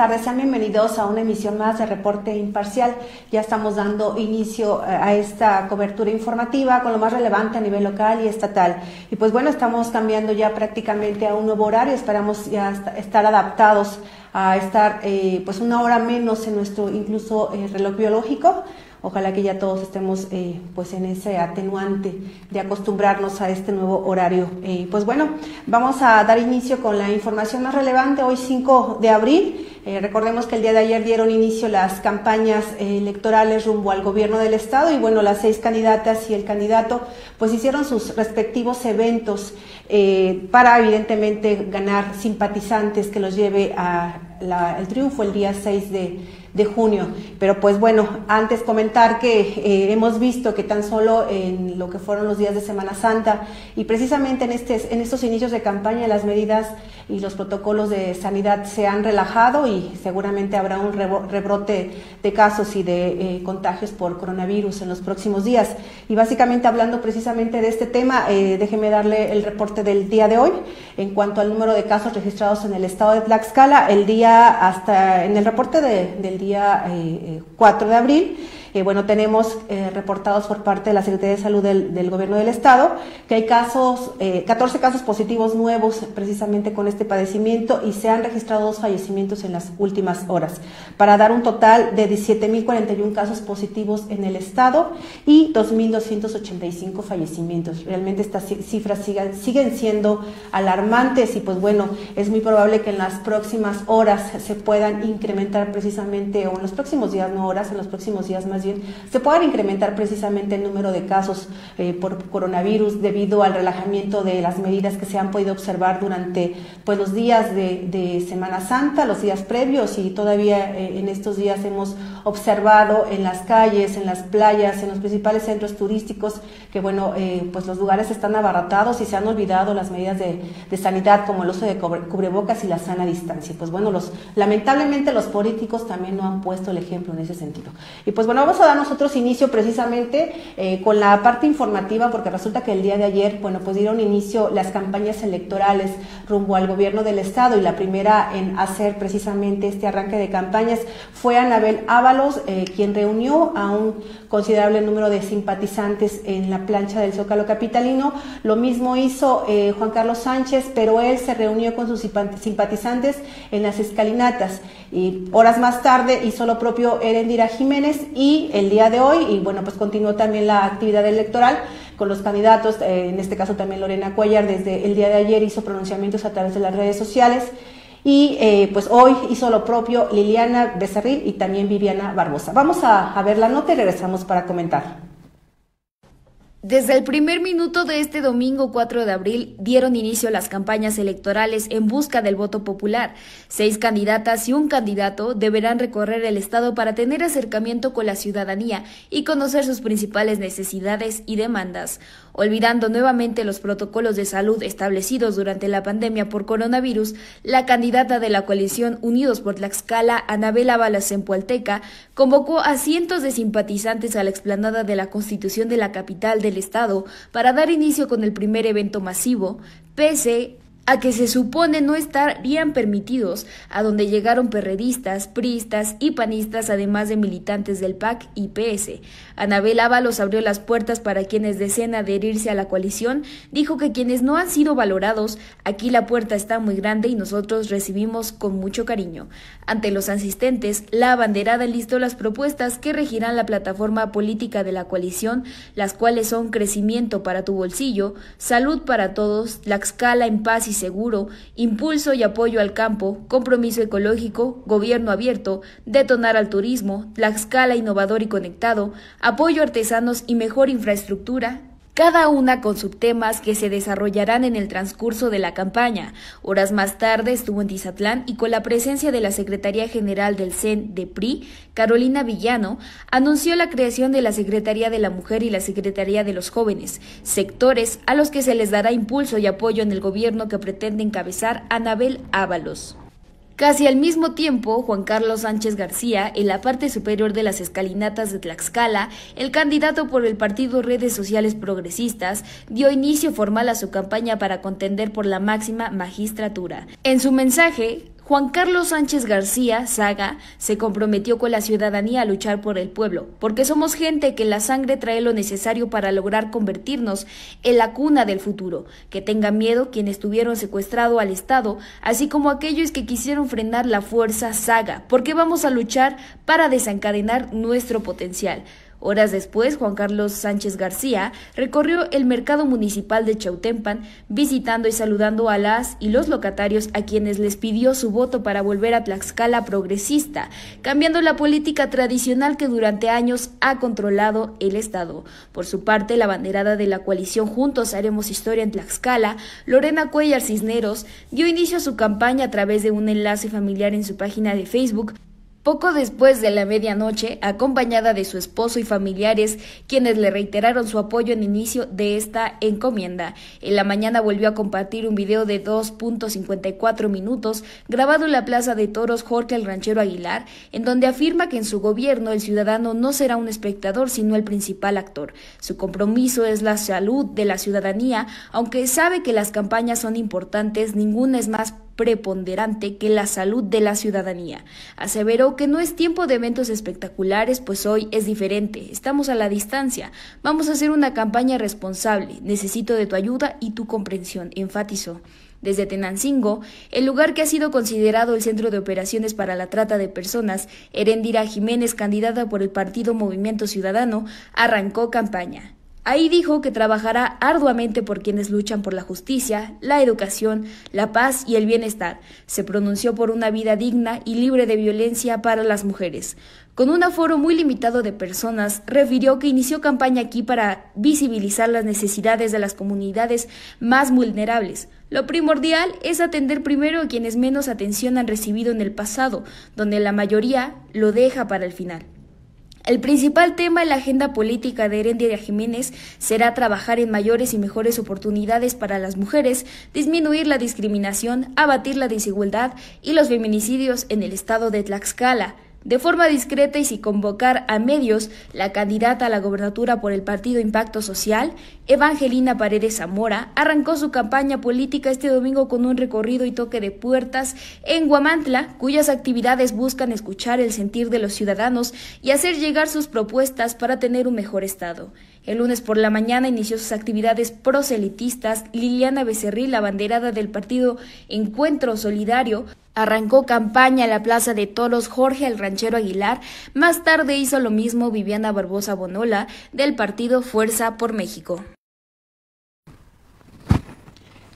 tardes, sean bienvenidos a una emisión más de Reporte Imparcial. Ya estamos dando inicio eh, a esta cobertura informativa con lo más relevante a nivel local y estatal. Y pues bueno, estamos cambiando ya prácticamente a un nuevo horario, esperamos ya estar adaptados a estar eh, pues una hora menos en nuestro incluso eh, reloj biológico Ojalá que ya todos estemos eh, pues en ese atenuante de acostumbrarnos a este nuevo horario. Eh, pues bueno, vamos a dar inicio con la información más relevante hoy 5 de abril. Eh, recordemos que el día de ayer dieron inicio las campañas electorales rumbo al gobierno del estado y bueno, las seis candidatas y el candidato pues hicieron sus respectivos eventos para evidentemente ganar simpatizantes que los lleve al triunfo el día 6 de de junio. Pero pues bueno, antes comentar que eh, hemos visto que tan solo en lo que fueron los días de Semana Santa y precisamente en, este, en estos inicios de campaña las medidas y los protocolos de sanidad se han relajado y seguramente habrá un rebrote de casos y de eh, contagios por coronavirus en los próximos días. Y básicamente hablando precisamente de este tema, eh, déjeme darle el reporte del día de hoy en cuanto al número de casos registrados en el estado de Tlaxcala. El día hasta en el reporte del día 4 eh, de abril eh, bueno, tenemos eh, reportados por parte de la Secretaría de Salud del, Gobierno del Estado que hay casos, 14 eh, casos positivos nuevos precisamente con este padecimiento y se han registrado dos fallecimientos en las últimas horas, para dar un total de 17.041 casos positivos en el Estado y 2.285 fallecimientos. Realmente estas cifras siguen siendo alarmantes y pues bueno, es muy probable que en las próximas horas se puedan incrementar precisamente, o en los próximos días, no horas, en los próximos días más se puedan incrementar precisamente el número de casos eh, por coronavirus debido al relajamiento de las medidas que se han podido observar durante pues, los días de, Semana Santa, los días previos y todavía eh, en estos días hemos observado en las calles, en las playas, en los principales centros turísticos que bueno, eh, pues los lugares están abarrotados y se han olvidado las medidas de, sanidad como el uso de cubrebocas y la sana distancia. Pues bueno, los, lamentablemente los políticos también no han puesto el ejemplo en ese sentido. Y pues bueno, vamos a dar nosotros inicio precisamente eh, con la parte informativa, porque resulta que el día de ayer, bueno, pues dieron inicio las campañas electorales rumbo al gobierno del Estado y la primera en hacer precisamente este arranque de campañas fue Anabel Ábalos, eh, quien reunió a un considerable número de simpatizantes en la plancha del Zócalo Capitalino. Lo mismo hizo eh, Juan Carlos Sánchez, pero él se reunió con sus simpatizantes en las escalinatas. Y horas más tarde hizo lo propio Erendira Jiménez y el día de hoy, y bueno, pues continuó también la actividad electoral con los candidatos, eh, en este caso también Lorena Cuellar, desde el día de ayer hizo pronunciamientos a través de las redes sociales. Y eh, pues hoy hizo lo propio Liliana Becerril y también Viviana Barbosa. Vamos a, a ver la nota y regresamos para comentar. Desde el primer minuto de este domingo 4 de abril dieron inicio las campañas electorales en busca del voto popular. Seis candidatas y un candidato deberán recorrer el Estado para tener acercamiento con la ciudadanía y conocer sus principales necesidades y demandas olvidando nuevamente los protocolos de salud establecidos durante la pandemia por coronavirus, la candidata de la coalición Unidos por Tlaxcala, Anabela Balas Pualteca, convocó a cientos de simpatizantes a la explanada de la Constitución de la capital del estado para dar inicio con el primer evento masivo, pese a que se supone no estarían permitidos, a donde llegaron perredistas, priistas y panistas, además de militantes del PAC y PS. Anabel Ábalos abrió las puertas para quienes deseen adherirse a la coalición, dijo que quienes no han sido valorados, aquí la puerta está muy grande y nosotros recibimos con mucho cariño. Ante los asistentes, la abanderada listó las propuestas que regirán la plataforma política de la coalición, las cuales son crecimiento para tu bolsillo, salud para todos, la escala en paz y seguro, impulso y apoyo al campo, compromiso ecológico, gobierno abierto, detonar al turismo, la escala innovador y conectado, apoyo a artesanos y mejor infraestructura, cada una con subtemas que se desarrollarán en el transcurso de la campaña. Horas más tarde estuvo en Tizatlán y con la presencia de la Secretaría General del CEN de PRI, Carolina Villano, anunció la creación de la Secretaría de la Mujer y la Secretaría de los Jóvenes, sectores a los que se les dará impulso y apoyo en el gobierno que pretende encabezar Anabel Ábalos. Casi al mismo tiempo, Juan Carlos Sánchez García, en la parte superior de las escalinatas de Tlaxcala, el candidato por el partido Redes Sociales Progresistas, dio inicio formal a su campaña para contender por la máxima magistratura. En su mensaje, Juan Carlos Sánchez García, Saga, se comprometió con la ciudadanía a luchar por el pueblo, porque somos gente que la sangre trae lo necesario para lograr convertirnos en la cuna del futuro, que tengan miedo quienes tuvieron secuestrado al Estado, así como aquellos que quisieron frenar la fuerza Saga, porque vamos a luchar para desencadenar nuestro potencial. Horas después, Juan Carlos Sánchez García recorrió el mercado municipal de Chautempan, visitando y saludando a las y los locatarios a quienes les pidió su voto para volver a Tlaxcala progresista, cambiando la política tradicional que durante años ha controlado el Estado. Por su parte, la banderada de la coalición Juntos Haremos Historia en Tlaxcala, Lorena Cuellar Cisneros, dio inicio a su campaña a través de un enlace familiar en su página de Facebook, poco después de la medianoche, acompañada de su esposo y familiares, quienes le reiteraron su apoyo en inicio de esta encomienda. En la mañana volvió a compartir un video de 2.54 minutos grabado en la Plaza de Toros Jorge el Ranchero Aguilar, en donde afirma que en su gobierno el ciudadano no será un espectador, sino el principal actor. Su compromiso es la salud de la ciudadanía, aunque sabe que las campañas son importantes, ninguna es más preponderante que la salud de la ciudadanía. Aseveró que no es tiempo de eventos espectaculares, pues hoy es diferente, estamos a la distancia, vamos a hacer una campaña responsable, necesito de tu ayuda y tu comprensión, enfatizó. Desde Tenancingo, el lugar que ha sido considerado el centro de operaciones para la trata de personas, Erendira Jiménez, candidata por el partido Movimiento Ciudadano, arrancó campaña. Ahí dijo que trabajará arduamente por quienes luchan por la justicia, la educación, la paz y el bienestar. Se pronunció por una vida digna y libre de violencia para las mujeres. Con un aforo muy limitado de personas, refirió que inició campaña aquí para visibilizar las necesidades de las comunidades más vulnerables. Lo primordial es atender primero a quienes menos atención han recibido en el pasado, donde la mayoría lo deja para el final. El principal tema en la agenda política de Herendia Jiménez será trabajar en mayores y mejores oportunidades para las mujeres, disminuir la discriminación, abatir la desigualdad y los feminicidios en el estado de Tlaxcala. De forma discreta y sin convocar a medios, la candidata a la gobernatura por el Partido Impacto Social, Evangelina Paredes Zamora, arrancó su campaña política este domingo con un recorrido y toque de puertas en Guamantla, cuyas actividades buscan escuchar el sentir de los ciudadanos y hacer llegar sus propuestas para tener un mejor Estado. El lunes por la mañana inició sus actividades proselitistas Liliana Becerril, la banderada del partido Encuentro Solidario, Arrancó campaña en la Plaza de Toros Jorge el Ranchero Aguilar. Más tarde hizo lo mismo Viviana Barbosa Bonola del partido Fuerza por México.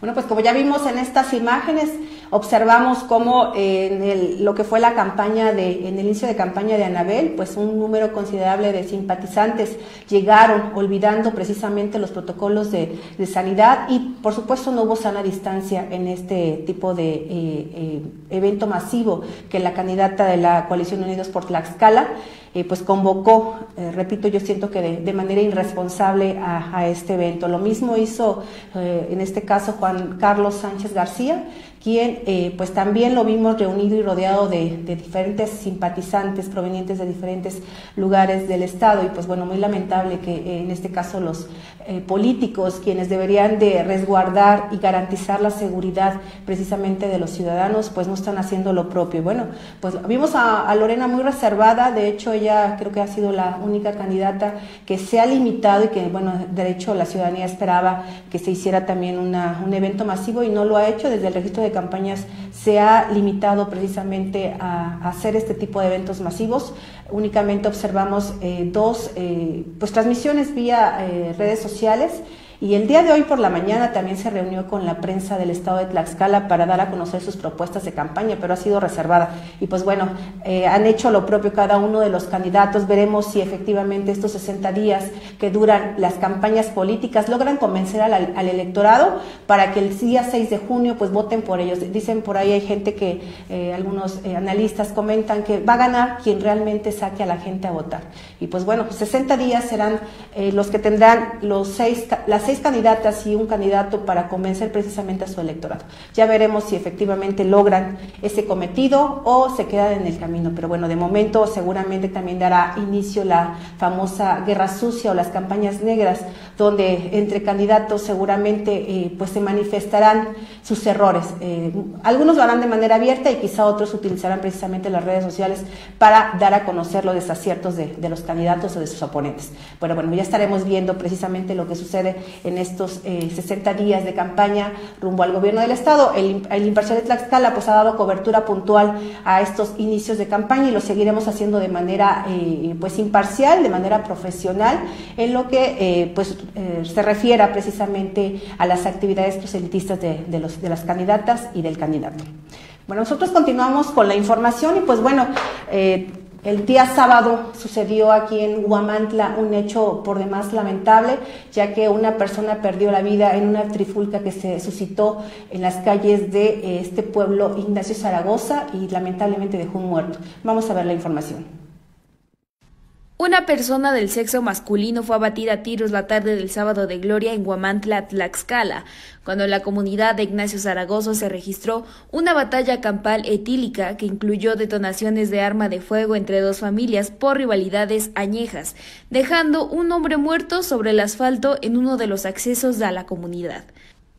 Bueno, pues como ya vimos en estas imágenes, observamos cómo en lo que fue la campaña de, en el inicio de campaña de Anabel, pues un número considerable de simpatizantes llegaron olvidando precisamente los protocolos de, sanidad y por supuesto no hubo sana distancia en este tipo de eh, eh, evento masivo que la candidata de la coalición Unidos por Tlaxcala eh, pues convocó, eh, repito, yo siento que de, manera irresponsable a, este evento. Lo mismo hizo eh, en este caso Juan Carlos Sánchez García, quien pues también lo vimos reunido y rodeado de, diferentes simpatizantes provenientes de diferentes lugares del Estado y pues bueno, muy lamentable que en este caso los políticos, quienes deberían de resguardar y garantizar la seguridad precisamente de los ciudadanos, pues no están haciendo lo propio. bueno, pues vimos a, Lorena muy reservada, de hecho ella creo que ha sido la única candidata que se ha limitado y que, bueno, de hecho la ciudadanía esperaba que se hiciera también un evento masivo y no lo ha hecho. Desde el registro de campañas se ha limitado precisamente a, hacer este tipo de eventos masivos. Únicamente observamos eh, dos eh, pues, transmisiones vía eh, redes sociales y el día de hoy por la mañana también se reunió con la prensa del estado de Tlaxcala para dar a conocer sus propuestas de campaña, pero ha sido reservada. Y pues bueno, eh, han hecho lo propio cada uno de los candidatos. Veremos si efectivamente estos 60 días que duran las campañas políticas logran convencer al, electorado para que el día 6 de junio pues voten por ellos. Dicen por ahí hay gente que, eh, algunos eh, analistas comentan que va a ganar quien realmente saque a la gente a votar. Y pues bueno, 60 días serán los que tendrán los seis, las las seis candidatas y un candidato para convencer precisamente a su electorado. Ya veremos si efectivamente logran ese cometido o se quedan en el camino. Pero bueno, de momento seguramente también dará inicio la famosa guerra sucia o las campañas negras, donde entre candidatos seguramente eh, pues se manifestarán sus errores. Eh, algunos lo harán de manera abierta y quizá otros utilizarán precisamente las redes sociales para dar a conocer los desaciertos de, de los candidatos o de sus oponentes. Bueno, bueno, ya estaremos viendo precisamente lo que sucede en estos 60 eh, días de campaña rumbo al gobierno del Estado. El, imparcial de Tlaxcala pues ha dado cobertura puntual a estos inicios de campaña y lo seguiremos haciendo de manera eh, pues imparcial, de manera profesional, en lo que eh, pues se refiera precisamente a las actividades proselitistas de, las candidatas y del candidato. Bueno, nosotros continuamos con la información y pues bueno, eh, el día sábado sucedió aquí en Huamantla un hecho por demás lamentable, ya que una persona perdió la vida en una trifulca que se suscitó en las calles de eh, este pueblo Ignacio Zaragoza y lamentablemente dejó un muerto. Vamos a ver la información. Una persona del sexo masculino fue abatida a tiros la tarde del sábado de Gloria en Guamantla, Tlaxcala, cuando en la comunidad de Ignacio Zaragoza se registró una batalla campal etílica que incluyó detonaciones de arma de fuego entre dos familias por rivalidades añejas, dejando un hombre muerto sobre el asfalto en uno de los accesos a la comunidad.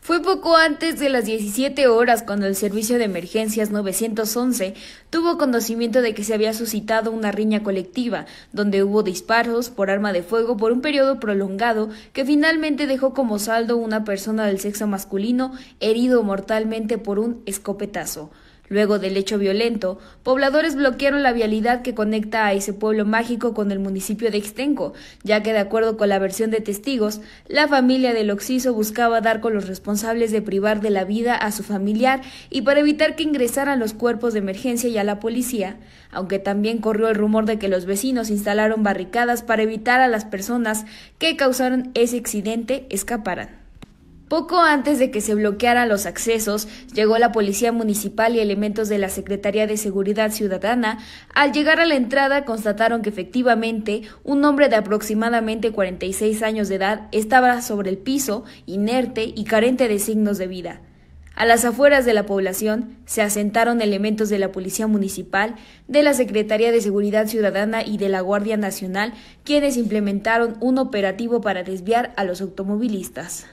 Fue poco antes de las 17 horas cuando el servicio de emergencias 911 tuvo conocimiento de que se había suscitado una riña colectiva, donde hubo disparos por arma de fuego por un periodo prolongado que finalmente dejó como saldo una persona del sexo masculino herido mortalmente por un escopetazo. Luego del hecho violento, pobladores bloquearon la vialidad que conecta a ese pueblo mágico con el municipio de Extenco, ya que de acuerdo con la versión de testigos, la familia del Oxiso buscaba dar con los responsables de privar de la vida a su familiar y para evitar que ingresaran los cuerpos de emergencia y a la policía, aunque también corrió el rumor de que los vecinos instalaron barricadas para evitar a las personas que causaron ese accidente escaparan. Poco antes de que se bloquearan los accesos, llegó la Policía Municipal y elementos de la Secretaría de Seguridad Ciudadana. Al llegar a la entrada constataron que efectivamente un hombre de aproximadamente 46 años de edad estaba sobre el piso, inerte y carente de signos de vida. A las afueras de la población se asentaron elementos de la Policía Municipal, de la Secretaría de Seguridad Ciudadana y de la Guardia Nacional, quienes implementaron un operativo para desviar a los automovilistas.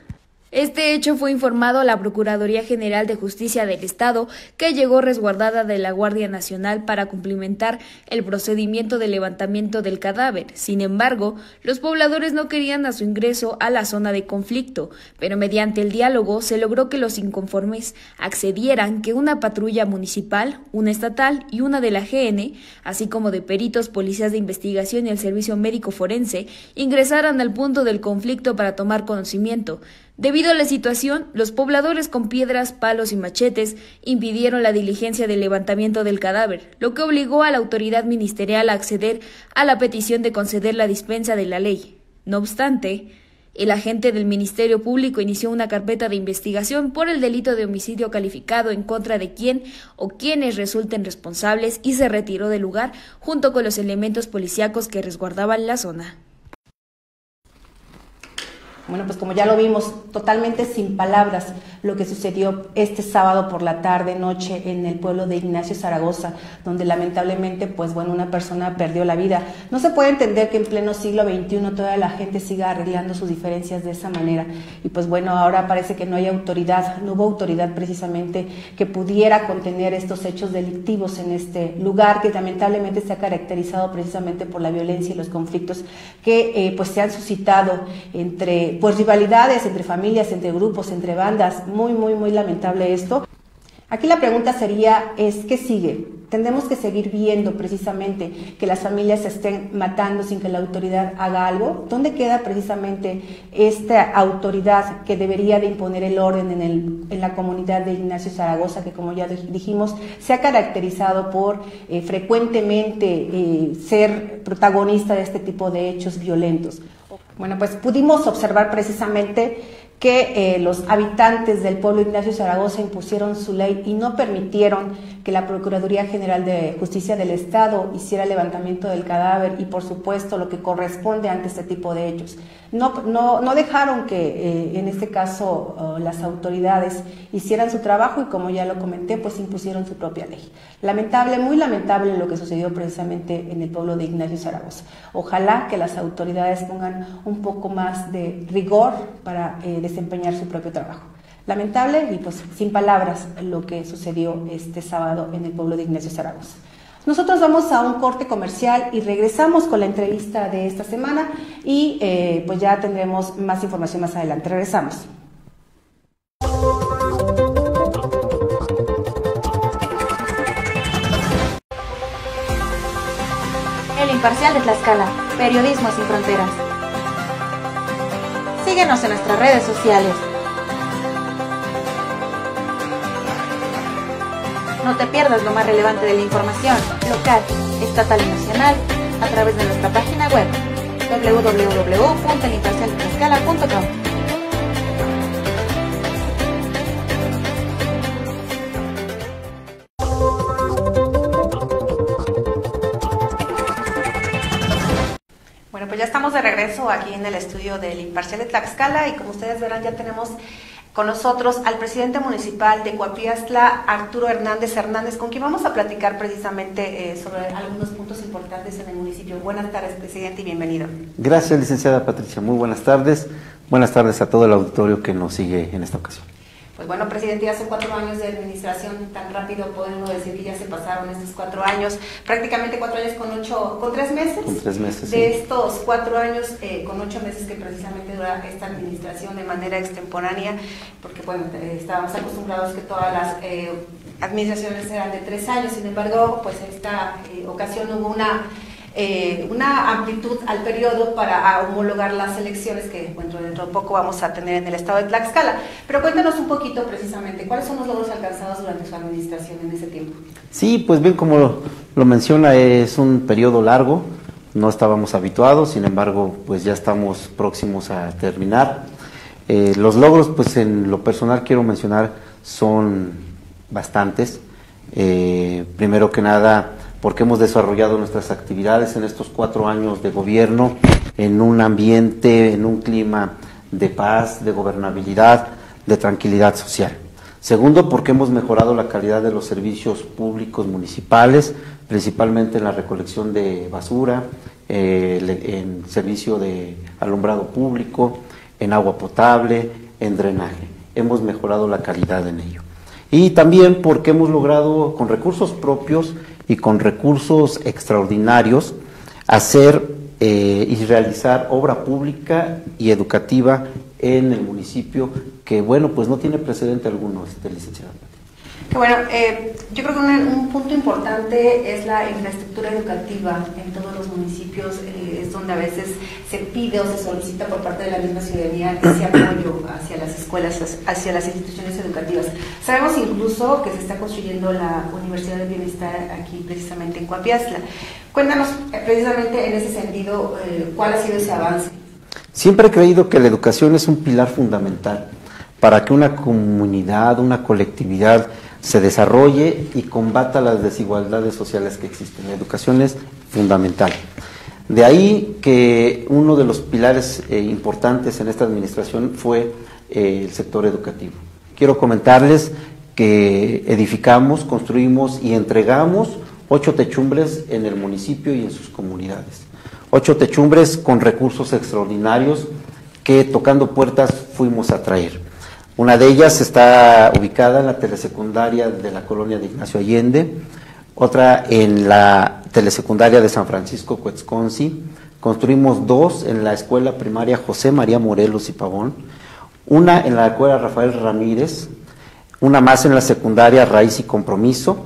Este hecho fue informado a la Procuraduría General de Justicia del Estado, que llegó resguardada de la Guardia Nacional para cumplimentar el procedimiento de levantamiento del cadáver. Sin embargo, los pobladores no querían a su ingreso a la zona de conflicto, pero mediante el diálogo se logró que los inconformes accedieran que una patrulla municipal, una estatal y una de la GN, así como de peritos, policías de investigación y el servicio médico forense, ingresaran al punto del conflicto para tomar conocimiento Debido a la situación, los pobladores con piedras, palos y machetes impidieron la diligencia del levantamiento del cadáver, lo que obligó a la autoridad ministerial a acceder a la petición de conceder la dispensa de la ley. No obstante, el agente del Ministerio Público inició una carpeta de investigación por el delito de homicidio calificado en contra de quien o quienes resulten responsables y se retiró del lugar junto con los elementos policíacos que resguardaban la zona. Bueno, pues como ya lo vimos, totalmente sin palabras lo que sucedió este sábado por la tarde, noche, en el pueblo de Ignacio Zaragoza, donde lamentablemente, pues bueno, una persona perdió la vida. No se puede entender que en pleno siglo XXI toda la gente siga arreglando sus diferencias de esa manera. Y pues bueno, ahora parece que no hay autoridad, no hubo autoridad precisamente que pudiera contener estos hechos delictivos en este lugar que lamentablemente se ha caracterizado precisamente por la violencia y los conflictos que eh, pues se han suscitado entre pues rivalidades entre familias, entre grupos, entre bandas, muy, muy, muy lamentable esto. Aquí la pregunta sería, es ¿qué sigue? Tendremos que seguir viendo precisamente que las familias se estén matando sin que la autoridad haga algo. ¿Dónde queda precisamente esta autoridad que debería de imponer el orden en la comunidad de Ignacio Zaragoza, que como ya dijimos, se ha caracterizado por eh, frecuentemente eh, ser protagonista de este tipo de hechos violentos? Bueno, pues pudimos observar precisamente que eh, los habitantes del pueblo Ignacio Zaragoza impusieron su ley y no permitieron que la Procuraduría General de Justicia del Estado hiciera el levantamiento del cadáver y por supuesto lo que corresponde ante este tipo de hechos. No, no, no dejaron que eh, en este caso uh, las autoridades hicieran su trabajo y como ya lo comenté, pues impusieron su propia ley. Lamentable, muy lamentable lo que sucedió precisamente en el pueblo de Ignacio Zaragoza. Ojalá que las autoridades pongan un poco más de rigor para eh, desempeñar su propio trabajo. Lamentable y pues sin palabras lo que sucedió este sábado en el pueblo de Ignacio Zaragoza. Nosotros vamos a un corte comercial y regresamos con la entrevista de esta semana y eh, pues ya tendremos más información más adelante. Regresamos. El Imparcial de Tlaxcala, Periodismo sin Fronteras. Síguenos en nuestras redes sociales. No te pierdas lo más relevante de la información local, estatal y nacional a través de nuestra página web www.elimparcialtlaxcala.com. Bueno, pues ya estamos de regreso aquí en el estudio del Imparcial de Tlaxcala y como ustedes verán ya tenemos con nosotros al presidente municipal de Coapiastla, Arturo Hernández Hernández, con quien vamos a platicar precisamente eh, sobre algunos puntos importantes en el municipio. Buenas tardes, presidente, y bienvenido. Gracias, licenciada Patricia. Muy buenas tardes. Buenas tardes a todo el auditorio que nos sigue en esta ocasión. Pues bueno, presidente, hace cuatro años de administración, tan rápido podemos decir que ya se pasaron estos cuatro años, prácticamente cuatro años con ocho, con tres meses. Con tres meses. De sí. estos cuatro años eh, con ocho meses que precisamente dura esta administración de manera extemporánea, porque bueno, eh, estábamos acostumbrados que todas las eh, administraciones eran de tres años, sin embargo, pues en esta eh, ocasión hubo una eh, una amplitud al periodo para homologar las elecciones que dentro de poco vamos a tener en el estado de Tlaxcala. Pero cuéntanos un poquito precisamente, ¿cuáles son los logros alcanzados durante su administración en ese tiempo? Sí, pues bien, como lo, lo menciona, es un periodo largo, no estábamos habituados, sin embargo, pues ya estamos próximos a terminar. Eh, los logros, pues en lo personal quiero mencionar, son bastantes. Eh, primero que nada, porque hemos desarrollado nuestras actividades en estos cuatro años de gobierno en un ambiente, en un clima de paz, de gobernabilidad, de tranquilidad social. Segundo, porque hemos mejorado la calidad de los servicios públicos municipales, principalmente en la recolección de basura, eh, en servicio de alumbrado público, en agua potable, en drenaje. Hemos mejorado la calidad en ello. Y también porque hemos logrado con recursos propios y con recursos extraordinarios hacer eh, y realizar obra pública y educativa en el municipio que, bueno, pues no tiene precedente alguno, este licenciado. Bueno, eh, yo creo que un, un, punto importante es la infraestructura educativa en todos los municipios, eh, es donde a veces se pide o se solicita por parte de la misma ciudadanía ese apoyo hacia las escuelas, hacia las instituciones educativas. Sabemos incluso que se está construyendo la Universidad del Bienestar aquí precisamente en Coapiazla. Cuéntanos eh, precisamente en ese sentido eh, cuál ha sido ese avance. Siempre he creído que la educación es un pilar fundamental para que una comunidad, una colectividad se desarrolle y combata las desigualdades sociales que existen. La educación es fundamental. De ahí que uno de los pilares eh, importantes en esta administración fue eh, el sector educativo. Quiero comentarles que edificamos, construimos y entregamos ocho techumbres en el municipio y en sus comunidades. Ocho techumbres con recursos extraordinarios que tocando puertas fuimos a traer. Una de ellas está ubicada en la telesecundaria de la colonia de Ignacio Allende, otra en la telesecundaria de San Francisco Cuetzconci. Construimos dos en la escuela primaria José María Morelos y Pavón, una en la escuela Rafael Ramírez, una más en la secundaria Raíz y Compromiso,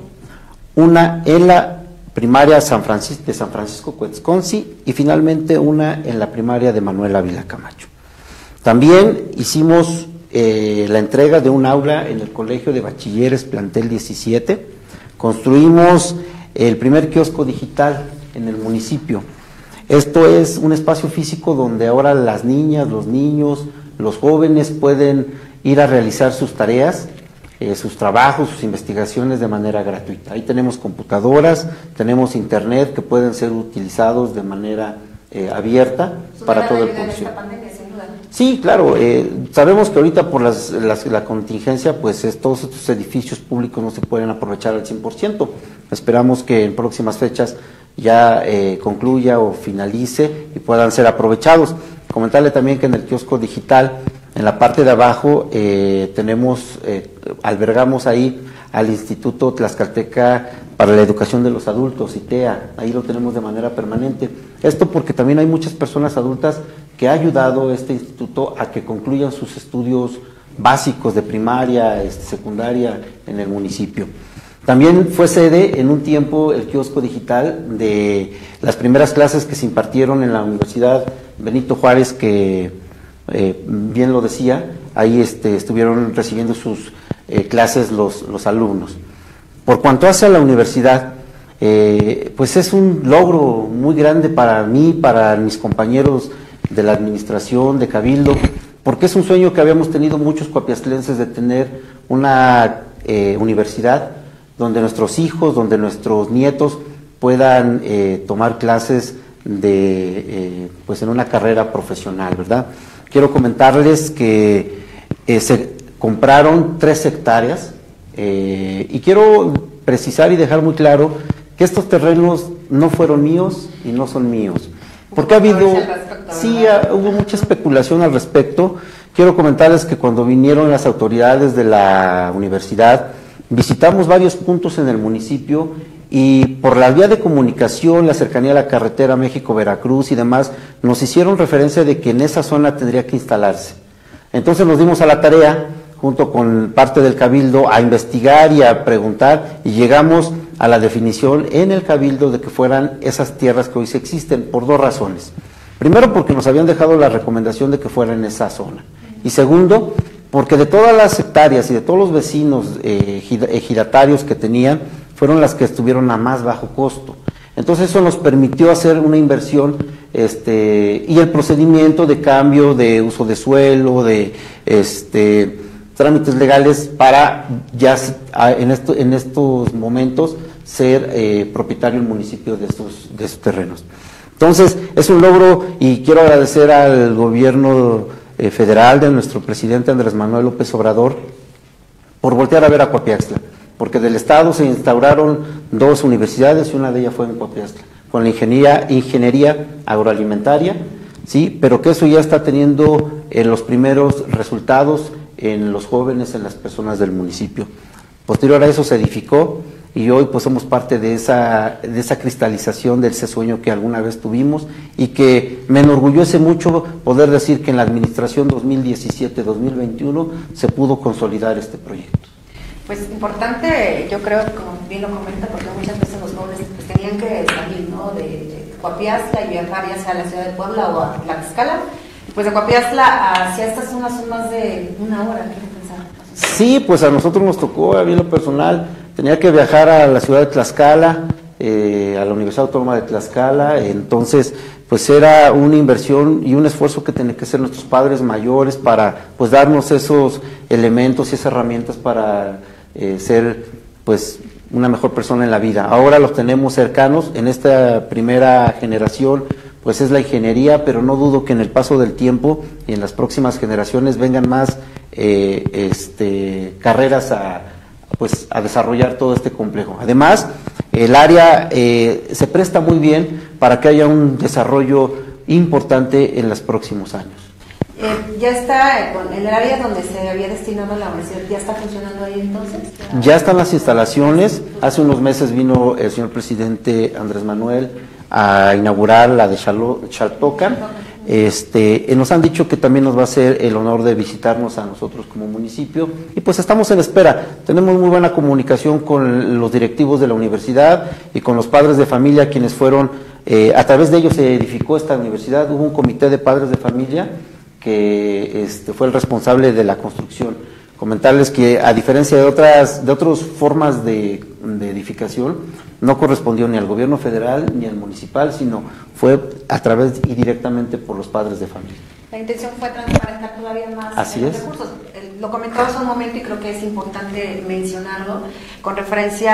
una en la primaria San de San Francisco Cuetzconci y finalmente una en la primaria de Manuel Ávila Camacho. También hicimos eh, la entrega de un aula en el Colegio de Bachilleres Plantel 17. Construimos el primer kiosco digital en el municipio. Esto es un espacio físico donde ahora las niñas, los niños, los jóvenes pueden ir a realizar sus tareas eh, sus trabajos, sus investigaciones de manera gratuita. Ahí tenemos computadoras, tenemos internet que pueden ser utilizados de manera eh, abierta para todo el público. Sí, claro. Eh, sabemos que ahorita por las, la contingencia, pues todos estos edificios públicos no se pueden aprovechar al 100%. Esperamos que en próximas fechas ya eh, concluya o finalice y puedan ser aprovechados. Comentarle también que en el kiosco digital, en la parte de abajo, eh, tenemos, eh, albergamos ahí al Instituto Tlaxcalteca para la Educación de los Adultos, ITEA, ahí lo tenemos de manera permanente. Esto porque también hay muchas personas adultas que ha ayudado este instituto a que concluyan sus estudios básicos de primaria, este, secundaria en el municipio. También fue sede en un tiempo el kiosco digital de las primeras clases que se impartieron en la Universidad Benito Juárez, que eh, bien lo decía, ahí este, estuvieron recibiendo sus eh, clases los, los, alumnos. Por cuanto hace a la universidad, eh, pues es un logro muy grande para mí, para mis compañeros de la administración, de Cabildo, porque es un sueño que habíamos tenido muchos coapiastlenses de tener una universidad donde nuestros hijos, donde nuestros nietos puedan eh, tomar clases de, eh, pues en una carrera profesional, ¿verdad? Quiero comentarles que eh, se compraron tres hectáreas y quiero precisar y dejar muy claro que estos terrenos no fueron míos y no son míos. Porque ha habido, sí, hubo mucha especulación al respecto. Quiero comentarles que cuando vinieron las autoridades de la universidad, Visitamos varios puntos en el municipio y por la vía de comunicación, la cercanía a la carretera México-Veracruz y demás, nos hicieron referencia de que en esa zona tendría que instalarse. Entonces nos dimos a la tarea, junto con parte del cabildo, a investigar y a preguntar y llegamos a la definición en el cabildo de que fueran esas tierras que hoy se existen por dos razones. Primero porque nos habían dejado la recomendación de que fuera en esa zona. Y segundo, porque de todas las hectáreas y de todos los vecinos eh, ejidatarios que tenían, fueron las que estuvieron a más bajo costo. Entonces eso nos permitió hacer una inversión este, y el procedimiento de cambio de uso de suelo, de este, trámites legales para ya en, en estos momentos ser eh, propietario el municipio de estos, de estos terrenos. Entonces es un logro y quiero agradecer al gobierno eh, federal de nuestro presidente Andrés Manuel López Obrador por voltear a ver a Coapiaxtla, porque del Estado se instauraron dos universidades y una de ellas fue en Coapiaxtla, con la ingeniería, ingeniería agroalimentaria, sí, pero que eso ya está teniendo en los primeros resultados en los jóvenes, en las personas del municipio. Posterior a eso se edificó y hoy pues somos parte de esa, de esa cristalización de ese sueño que alguna vez tuvimos y que me enorgullece mucho poder decir que en la administración 2017-2021 se pudo consolidar este proyecto. Pues importante, yo creo, como bien lo comenta, porque muchas veces los jóvenes pues, tenían que salir ¿no? de, de y viajar ya sea a la ciudad de Puebla o a Tlaxcala. Pues de Coapiazla hacia estas zonas son más de una hora, ¿qué pensar? Sí, pues a nosotros nos tocó, a mí lo personal, tenía que viajar a la ciudad de Tlaxcala, eh, a la Universidad Autónoma de Tlaxcala, entonces pues era una inversión y un esfuerzo que tenían que hacer nuestros padres mayores para pues darnos esos elementos y esas herramientas para eh, ser pues una mejor persona en la vida. Ahora los tenemos cercanos, en esta primera generación pues es la ingeniería, pero no dudo que en el paso del tiempo y en las próximas generaciones vengan más eh, este, carreras a pues a desarrollar todo este complejo. Además, el área eh, se presta muy bien para que haya un desarrollo importante en los próximos años. Eh, ¿Ya está el área donde se había destinado la universidad, ya está funcionando ahí entonces? Ya están las instalaciones. Hace unos meses vino el señor presidente Andrés Manuel a inaugurar la de Chaltocan. Este, eh, nos han dicho que también nos va a hacer el honor de visitarnos a nosotros como municipio y pues estamos en espera. Tenemos muy buena comunicación con los directivos de la universidad y con los padres de familia quienes fueron, eh, a través de ellos se edificó esta universidad, hubo un comité de padres de familia que este, fue el responsable de la construcción. Comentarles que a diferencia de otras, de otras formas de edificación, no correspondió ni al gobierno federal ni al municipal, sino fue a través y directamente por los padres de familia. la intención fue transparentar todavía más Así los es. recursos. Lo comentaba hace un momento y creo que es importante mencionarlo con referencia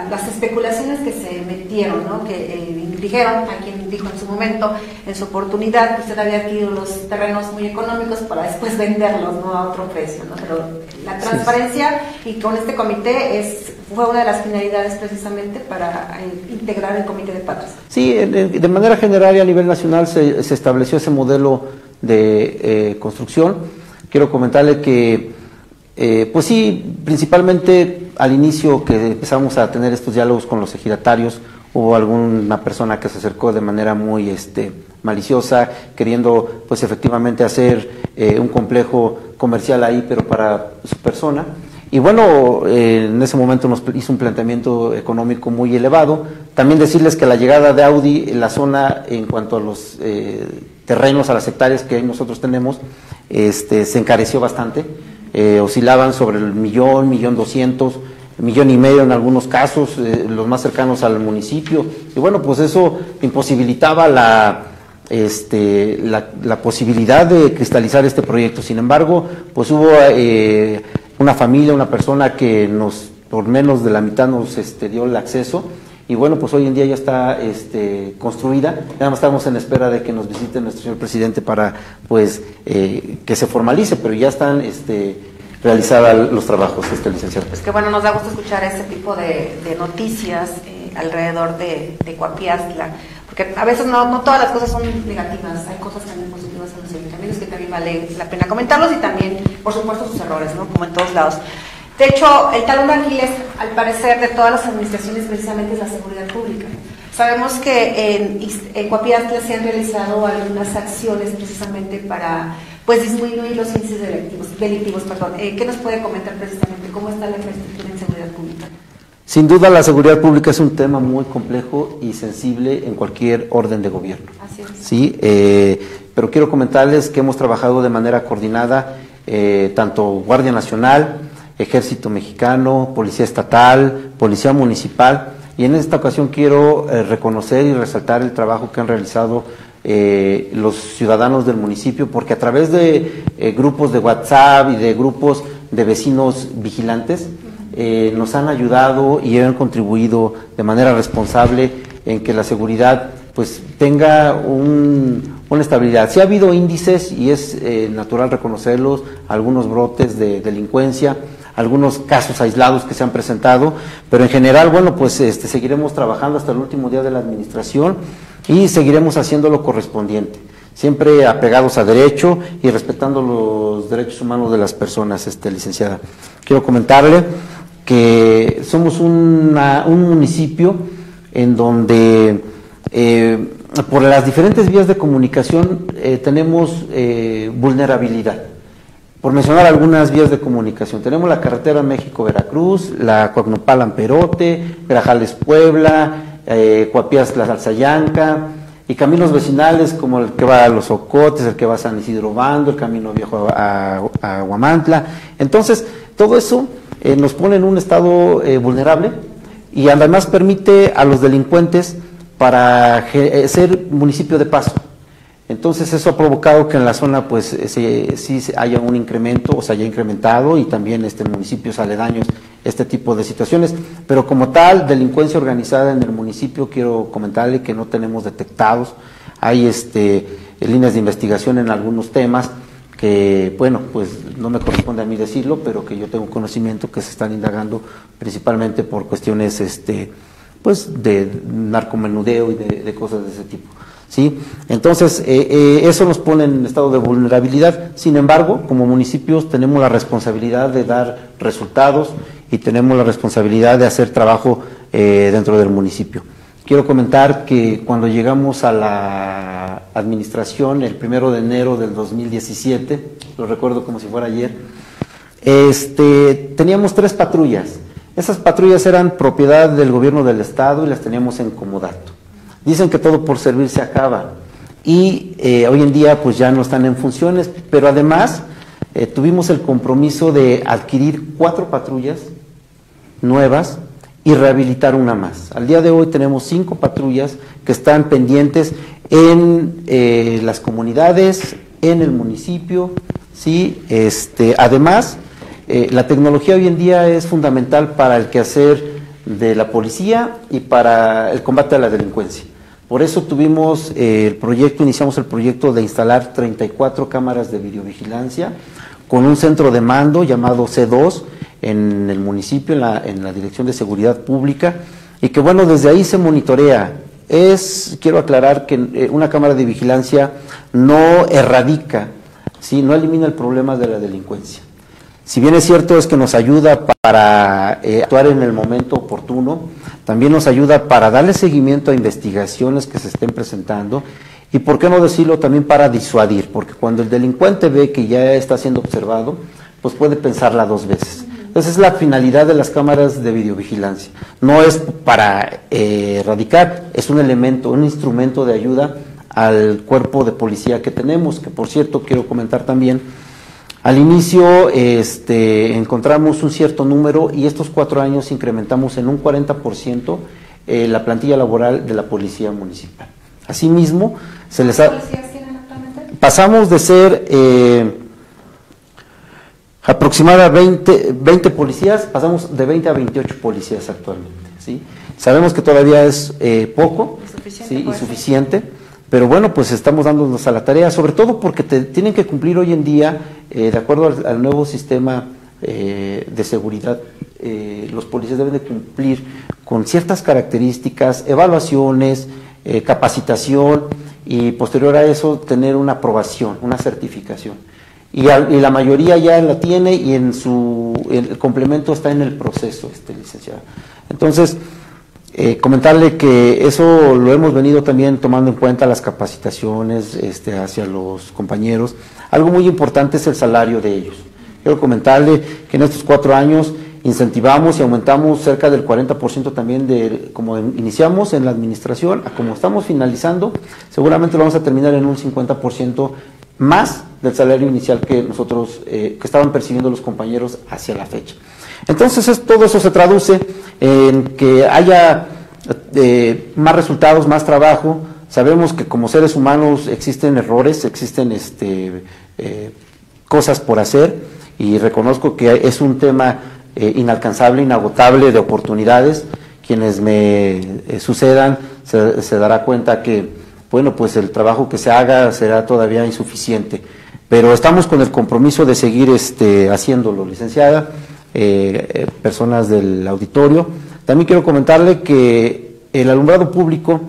a las especulaciones que se metieron, ¿no? que eh, dijeron a quien dijo en su momento, en su oportunidad, que usted había adquirido los terrenos muy económicos para después venderlos ¿no? a otro precio. ¿no? Pero la Sí. transparencia y con este comité es, fue una de las finalidades precisamente para eh, integrar el comité de patas. Sí, en- de manera general y a nivel nacional se, se estableció ese modelo de eh, construcción. Quiero comentarle que, eh, pues sí, principalmente al inicio que empezamos a tener estos diálogos con los ejidatarios, hubo alguna persona que se acercó de manera muy este, maliciosa, queriendo pues efectivamente hacer eh, un complejo comercial ahí, pero para su persona. Y bueno, eh, en ese momento nos hizo un planteamiento económico muy elevado. También decirles que la llegada de Audi en la zona, en cuanto a los eh, terrenos, a las hectáreas que nosotros tenemos, este, se encareció bastante. Eh, oscilaban sobre el millón, millón doscientos, millón y medio en algunos casos, eh, los más cercanos al municipio. Y bueno, pues eso imposibilitaba la, este, la, la posibilidad de cristalizar este proyecto. Sin embargo, pues hubo eh, una familia, una persona que nos, por menos de la mitad nos este, dio el acceso y bueno, pues hoy en día ya está este, construida. Nada más estamos en espera de que nos visite nuestro señor presidente para pues eh, que se formalice, pero ya están este, realizados los trabajos, este licenciado. Pues que bueno, nos da gusto escuchar este tipo de, noticias eh, alrededor de, de porque a veces no, no todas las cosas son negativas, hay cosas también positivas en los también vale la pena comentarlos y también, por supuesto, sus errores, ¿no? Como en todos lados. De hecho, el talón de Aquiles, al parecer, de todas las administraciones precisamente es la seguridad pública. Sabemos que en, en Coapiastla se han realizado algunas acciones precisamente para pues disminuir los índices delictivos. delictivos perdón. Eh, ¿Qué nos puede comentar precisamente? ¿Cómo está la infraestructura en seguridad pública? Sin duda la seguridad pública es un tema muy complejo y sensible en cualquier orden de gobierno. Así es. Sí, eh, pero quiero comentarles que hemos trabajado de manera coordinada, eh, tanto Guardia Nacional, Ejército Mexicano, Policía Estatal, Policía Municipal, y en esta ocasión quiero eh, reconocer y resaltar el trabajo que han realizado eh, los ciudadanos del municipio, porque a través de grupos de WhatsApp y de grupos de vecinos vigilantes, nos han ayudado y han contribuido de manera responsable en que la seguridad pues tenga un- una estabilidad. Sí ha habido índices y es eh, natural reconocerlos, algunos brotes de delincuencia, algunos casos aislados que se han presentado, pero en general, bueno, pues este, seguiremos trabajando hasta el último día de la administración y seguiremos haciendo lo correspondiente, siempre apegados a derecho y respetando los derechos humanos de las personas, este, licenciada. Quiero comentarle que somos una- un municipio en donde eh, por las diferentes vías de comunicación eh, tenemos eh, vulnerabilidad. Por mencionar algunas vías de comunicación, tenemos la carretera México-Veracruz, la Coacnopal-Amperote, Grajales-Puebla, eh, Salsayanca, y caminos vecinales como el que va a Los Ocotes, el que va a San Isidro Bando, el camino viejo a, a Huamantla. Entonces, todo eso eh, nos pone en un estado eh, vulnerable y además permite a los delincuentes para eh, ser municipio de paso. Entonces eso ha provocado que en la zona pues eh, se- sí haya un incremento o se haya incrementado y también este, municipios aledaños este tipo de situaciones. Pero como tal, delincuencia organizada en el municipio, quiero comentarle que no tenemos detectados. Hay este, líneas de investigación en algunos temas que, bueno, pues no me corresponde a mí decirlo, pero que yo tengo conocimiento que se están indagando principalmente por cuestiones este, pues de narcomenudeo y de, cosas de ese tipo. ¿sí? Entonces, eh, eh, eso nos pone en estado de vulnerabilidad. Sin embargo, como municipios tenemos la responsabilidad de dar resultados y tenemos la responsabilidad de hacer trabajo eh, dentro del municipio. Quiero comentar que cuando llegamos a la administración el primero de enero del 2017, lo recuerdo como si fuera ayer, este, teníamos tres patrullas. Esas patrullas eran propiedad del gobierno del estado y las teníamos en comodato. Dicen que todo por servir se acaba y eh, hoy en día pues ya no están en funciones, pero además eh, tuvimos el compromiso de adquirir cuatro patrullas nuevas y rehabilitar una más. Al día de hoy tenemos cinco patrullas que están pendientes en eh, las comunidades, en el municipio, ¿sí? Este, además, eh, la tecnología hoy en día es fundamental para el quehacer de la policía y para el combate a la delincuencia. Por eso tuvimos eh, el proyecto, iniciamos el proyecto de instalar 34 cámaras de videovigilancia con un centro de mando llamado C2 en el municipio, en la, Dirección de Seguridad Pública, y que bueno, desde ahí se monitorea. Es, quiero aclarar que eh, una cámara de vigilancia no erradica, ¿sí? no elimina el problema de la delincuencia. Si bien es cierto es que nos ayuda para eh, actuar en el momento oportuno, también nos ayuda para darle seguimiento a investigaciones que se estén presentando y, por qué no decirlo, también para disuadir, porque cuando el delincuente ve que ya está siendo observado, pues puede pensarla dos veces. Esa es la finalidad de las cámaras de videovigilancia. No es para eh, erradicar, es un elemento, un instrumento de ayuda al cuerpo de policía que tenemos, que por cierto quiero comentar también al inicio este, encontramos un cierto número y estos cuatro años incrementamos en un 40% eh, la plantilla laboral de la Policía Municipal. Asimismo, se les ha... policías tienen actualmente? Pasamos de ser eh, aproximadamente 20, policías, pasamos de 20 a 28 policías actualmente. ¿sí? Sabemos que todavía es eh, poco ¿sí? y suficiente pero bueno, pues estamos dándonos a la tarea, sobre todo porque tienen que cumplir hoy en día, eh, de acuerdo al, nuevo sistema eh, de seguridad, eh, los policías deben de cumplir con ciertas características, evaluaciones, capacitación y posterior a eso tener una aprobación, una certificación. Y, la mayoría ya la tiene y en su el complemento está en el proceso, este licenciado. Entonces, eh, comentarle que eso lo hemos venido también tomando en cuenta las capacitaciones este, hacia los compañeros. Algo muy importante es el salario de ellos. Quiero comentarle que en estos cuatro años incentivamos y aumentamos cerca del 40% también de, como iniciamos en la administración, a como estamos finalizando, seguramente lo vamos a terminar en un 50% más del salario inicial que nosotros, eh, que estaban percibiendo los compañeros hacia la fecha. Entonces todo eso se traduce en que haya eh, más resultados, más trabajo. Sabemos que como seres humanos existen errores, existen este, eh, cosas por hacer y reconozco que es un tema eh, inalcanzable, inagotable de oportunidades. Quienes me sucedan se, se dará cuenta que, bueno, pues el trabajo que se haga será todavía insuficiente. Pero estamos con el compromiso de seguir este, haciéndolo, licenciada. Eh, eh, personas del auditorio. También quiero comentarle que el alumbrado público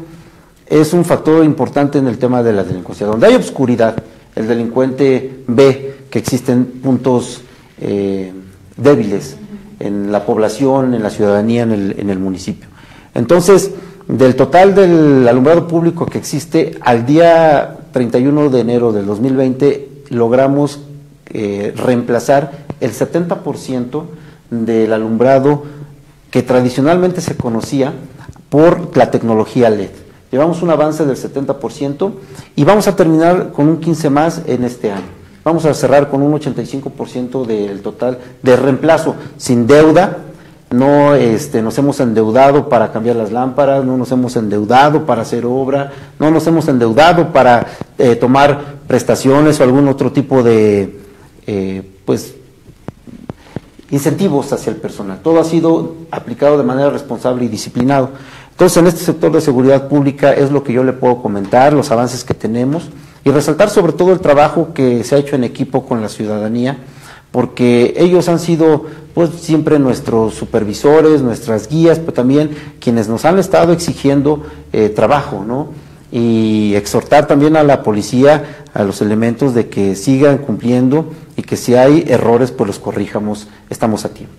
es un factor importante en el tema de la delincuencia. Donde hay obscuridad, el delincuente ve que existen puntos eh, débiles en la población, en la ciudadanía, en el municipio. Entonces, del total del alumbrado público que existe, al día 31 de enero del 2020 logramos reemplazar el 70% del alumbrado que tradicionalmente se conocía por la tecnología LED. Llevamos un avance del 70% y vamos a terminar con un 15 más en este año. Vamos a cerrar con un 85% del total de reemplazo, sin deuda. No este, nos hemos endeudado para cambiar las lámparas, no nos hemos endeudado para hacer obra, no nos hemos endeudado para eh, tomar prestaciones o algún otro tipo de eh, pues incentivos hacia el personal. Todo ha sido aplicado de manera responsable y disciplinado. Entonces, en este sector de seguridad pública es lo que yo le puedo comentar, los avances que tenemos y resaltar sobre todo el trabajo que se ha hecho en equipo con la ciudadanía, porque ellos han sido pues siempre nuestros supervisores, nuestras guías, pero también quienes nos han estado exigiendo eh, trabajo, ¿no? Y exhortar también a la policía, a los elementos de que sigan cumpliendo y que si hay errores pues los corrijamos, estamos a tiempo.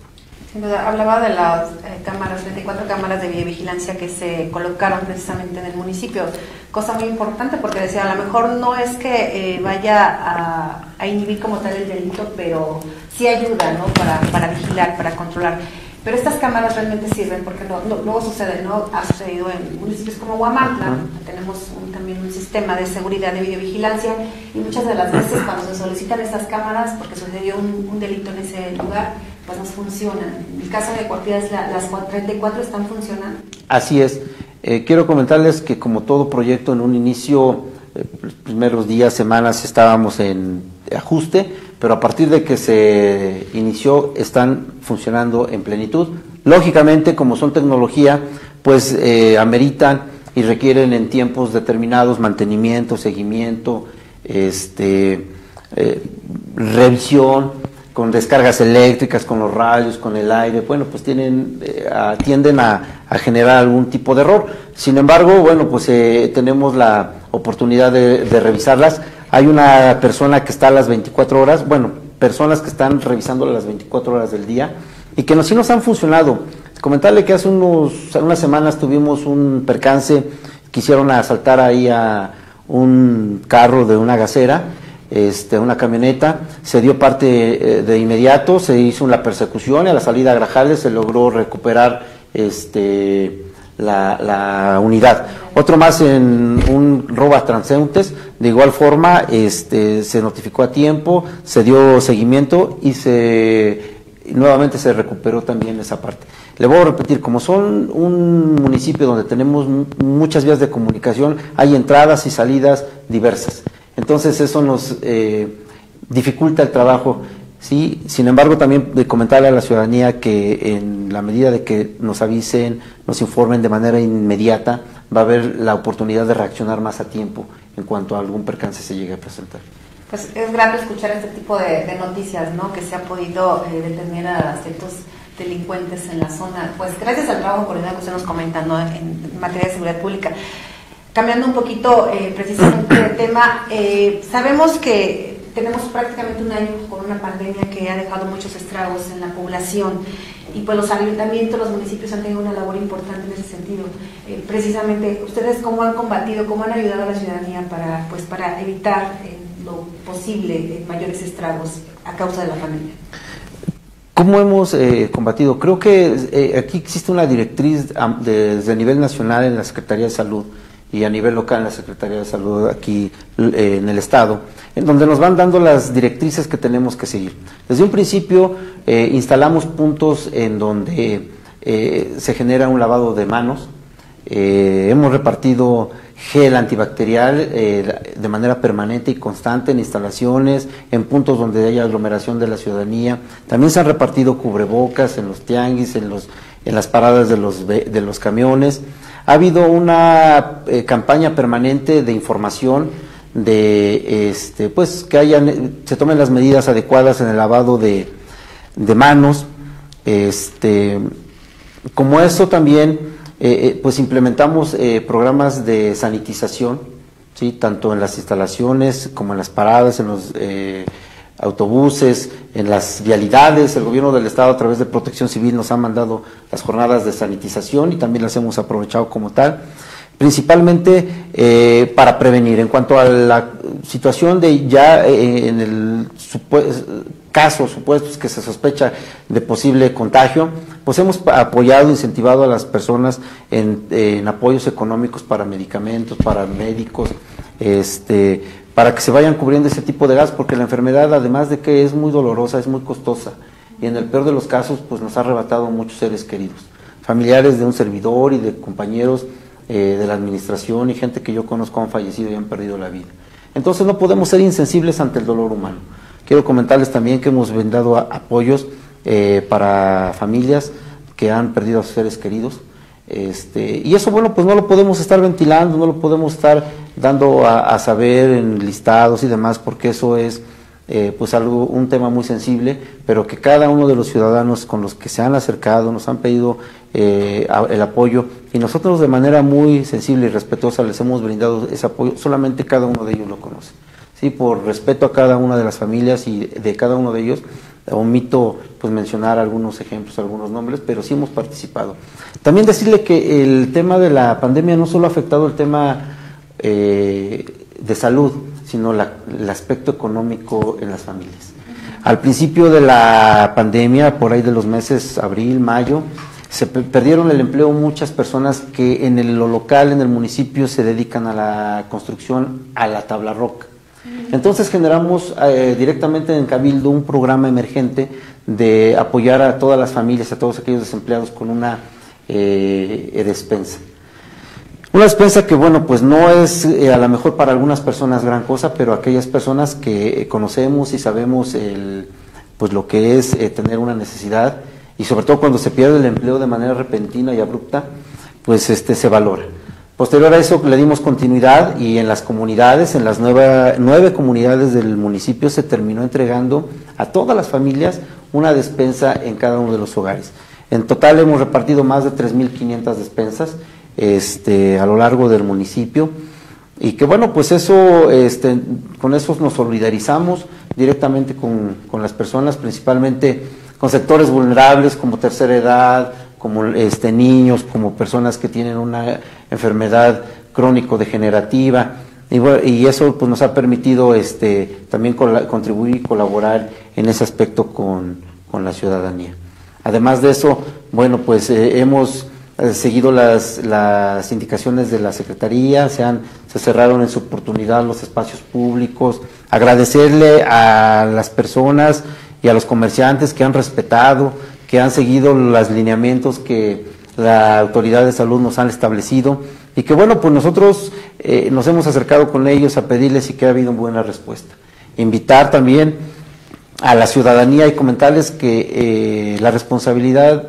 Hablaba de las eh, cámaras, 24 cámaras de videovigilancia que se colocaron precisamente en el municipio, cosa muy importante porque decía, a lo mejor no es que eh, vaya a, a, inhibir como tal el delito, pero sí ayuda ¿no? para, para vigilar, para controlar. Pero estas cámaras realmente sirven porque no, luego sucede, ¿no? Ha sucedido en municipios como Huamantla, tenemos también un sistema de seguridad de videovigilancia y muchas de las veces cuando se solicitan estas cámaras porque sucedió un, delito en ese lugar, pues no funcionan. En el caso de Cuartidas, las 34 están funcionando. Así es. Eh, quiero comentarles que como todo proyecto en un inicio eh, los primeros días, semanas estábamos en ajuste, pero a partir de que se inició están funcionando en plenitud. Lógicamente, como son tecnología, pues eh, ameritan y requieren en tiempos determinados mantenimiento, seguimiento, este, eh, revisión con descargas eléctricas, con los rayos, con el aire, bueno, pues tienen, eh, tienden a, generar algún tipo de error. Sin embargo, bueno, pues eh, tenemos la oportunidad de, revisarlas. Hay una persona que está a las 24 horas, bueno, personas que están revisando las 24 horas del día y que no, sí nos han funcionado. Comentarle que hace unos, unas semanas tuvimos un percance, quisieron asaltar ahí a un carro de una gasera este, una camioneta, se dio parte eh, de inmediato, se hizo una persecución y a la salida a Grajales se logró recuperar este, la, unidad. Otro más en un robo a transeúntes, de igual forma este, se notificó a tiempo, se dio seguimiento y se nuevamente se recuperó también esa parte. Le voy a repetir, como son un municipio donde tenemos muchas vías de comunicación, hay entradas y salidas diversas. Entonces eso nos eh, dificulta el trabajo. ¿Sí? Sin embargo, también de comentarle a la ciudadanía que en la medida de que nos avisen, nos informen de manera inmediata, va a haber la oportunidad de reaccionar más a tiempo en cuanto a algún percance se llegue a presentar. Pues es grande escuchar este tipo de, noticias, ¿no? Que se ha podido eh, detener a ciertos delincuentes en la zona. Pues gracias al trabajo coordinado que usted nos comenta, ¿no? En materia de seguridad pública. Cambiando un poquito eh, precisamente de tema, eh, sabemos que tenemos prácticamente un año con una pandemia que ha dejado muchos estragos en la población y pues los ayuntamientos, los municipios han tenido una labor importante en ese sentido. Eh, precisamente, ¿ustedes cómo han combatido, cómo han ayudado a la ciudadanía para, pues, para evitar lo posible mayores estragos a causa de la pandemia? ¿Cómo hemos combatido? Creo que aquí existe una directriz desde el nivel nacional en la Secretaría de Salud y a nivel local en la Secretaría de Salud aquí eh, en el Estado, en donde nos van dando las directrices que tenemos que seguir. Desde un principio eh, instalamos puntos en donde eh, se genera un lavado de manos, hemos repartido gel antibacterial de manera permanente y constante en instalaciones, en puntos donde haya aglomeración de la ciudadanía. También se han repartido cubrebocas en los tianguis, en, los, en las paradas de los, de los camiones. Ha habido una eh, campaña permanente de información de este pues que hayan se tomen las medidas adecuadas en el lavado de, manos este como eso también eh, eh, pues implementamos programas de sanitización sí tanto en las instalaciones como en las paradas en los autobuses, en las vialidades. El gobierno del Estado a través de Protección Civil nos ha mandado las jornadas de sanitización y también las hemos aprovechado como tal, principalmente eh, para prevenir. En cuanto a la situación de ya eh, en el caso supuestos que se sospecha de posible contagio, pues hemos apoyado, incentivado a las personas en apoyos económicos para medicamentos, para médicos, este, para que se vayan cubriendo ese tipo de gas, porque la enfermedad, además de que es muy dolorosa, es muy costosa. Y en el peor de los casos, pues nos ha arrebatado muchos seres queridos, familiares de un servidor y de compañeros eh, de la administración y gente que yo conozco han fallecido y han perdido la vida. Entonces no podemos ser insensibles ante el dolor humano. Quiero comentarles también que hemos brindado apoyos eh, para familias que han perdido a sus seres queridos este, y eso, bueno, pues no lo podemos estar ventilando, no lo podemos estar dando a, saber en listados y demás, porque eso es eh, pues algo, un tema muy sensible, pero que cada uno de los ciudadanos con los que se han acercado nos han pedido eh, el apoyo y nosotros de manera muy sensible y respetuosa les hemos brindado ese apoyo, solamente cada uno de ellos lo conoce. Sí, por respeto a cada una de las familias y de cada uno de ellos, omito pues mencionar algunos ejemplos, algunos nombres, pero sí hemos participado. También decirle que el tema de la pandemia no solo ha afectado el tema eh, de salud, sino el aspecto económico en las familias. Al principio de la pandemia, por ahí de los meses abril, mayo, se perdieron el empleo muchas personas que en lo local, en el municipio, se dedican a la construcción a la tabla roca. Entonces generamos eh, directamente en Cabildo un programa emergente de apoyar a todas las familias, a todos aquellos desempleados con una eh, despensa. Una despensa que, bueno, pues no es eh, a lo mejor para algunas personas gran cosa, pero aquellas personas que conocemos y sabemos el, pues lo que es tener una necesidad y sobre todo cuando se pierde el empleo de manera repentina y abrupta, pues este se valora. Posterior a eso le dimos continuidad y en las comunidades, en las nueve comunidades del municipio se terminó entregando a todas las familias una despensa en cada uno de los hogares. En total hemos repartido más de 3.500 despensas este, a lo largo del municipio. Y que bueno, pues eso, este, con eso nos solidarizamos directamente con, con, las personas, principalmente con sectores vulnerables como tercera edad, como este, niños, como personas que tienen una enfermedad crónico-degenerativa. Y, y, eso pues, nos ha permitido este, también contribuir y colaborar en ese aspecto con, con, la ciudadanía. Además de eso, bueno, pues eh, hemos eh, seguido las, las indicaciones de la Secretaría, se, han, se cerraron en su oportunidad los espacios públicos, agradecerle a las personas y a los comerciantes que han respetado, que han seguido los lineamientos que la autoridad de salud nos han establecido y que bueno, pues nosotros eh, nos hemos acercado con ellos a pedirles y que ha habido buena respuesta. Invitar también a la ciudadanía y comentarles que eh, la responsabilidad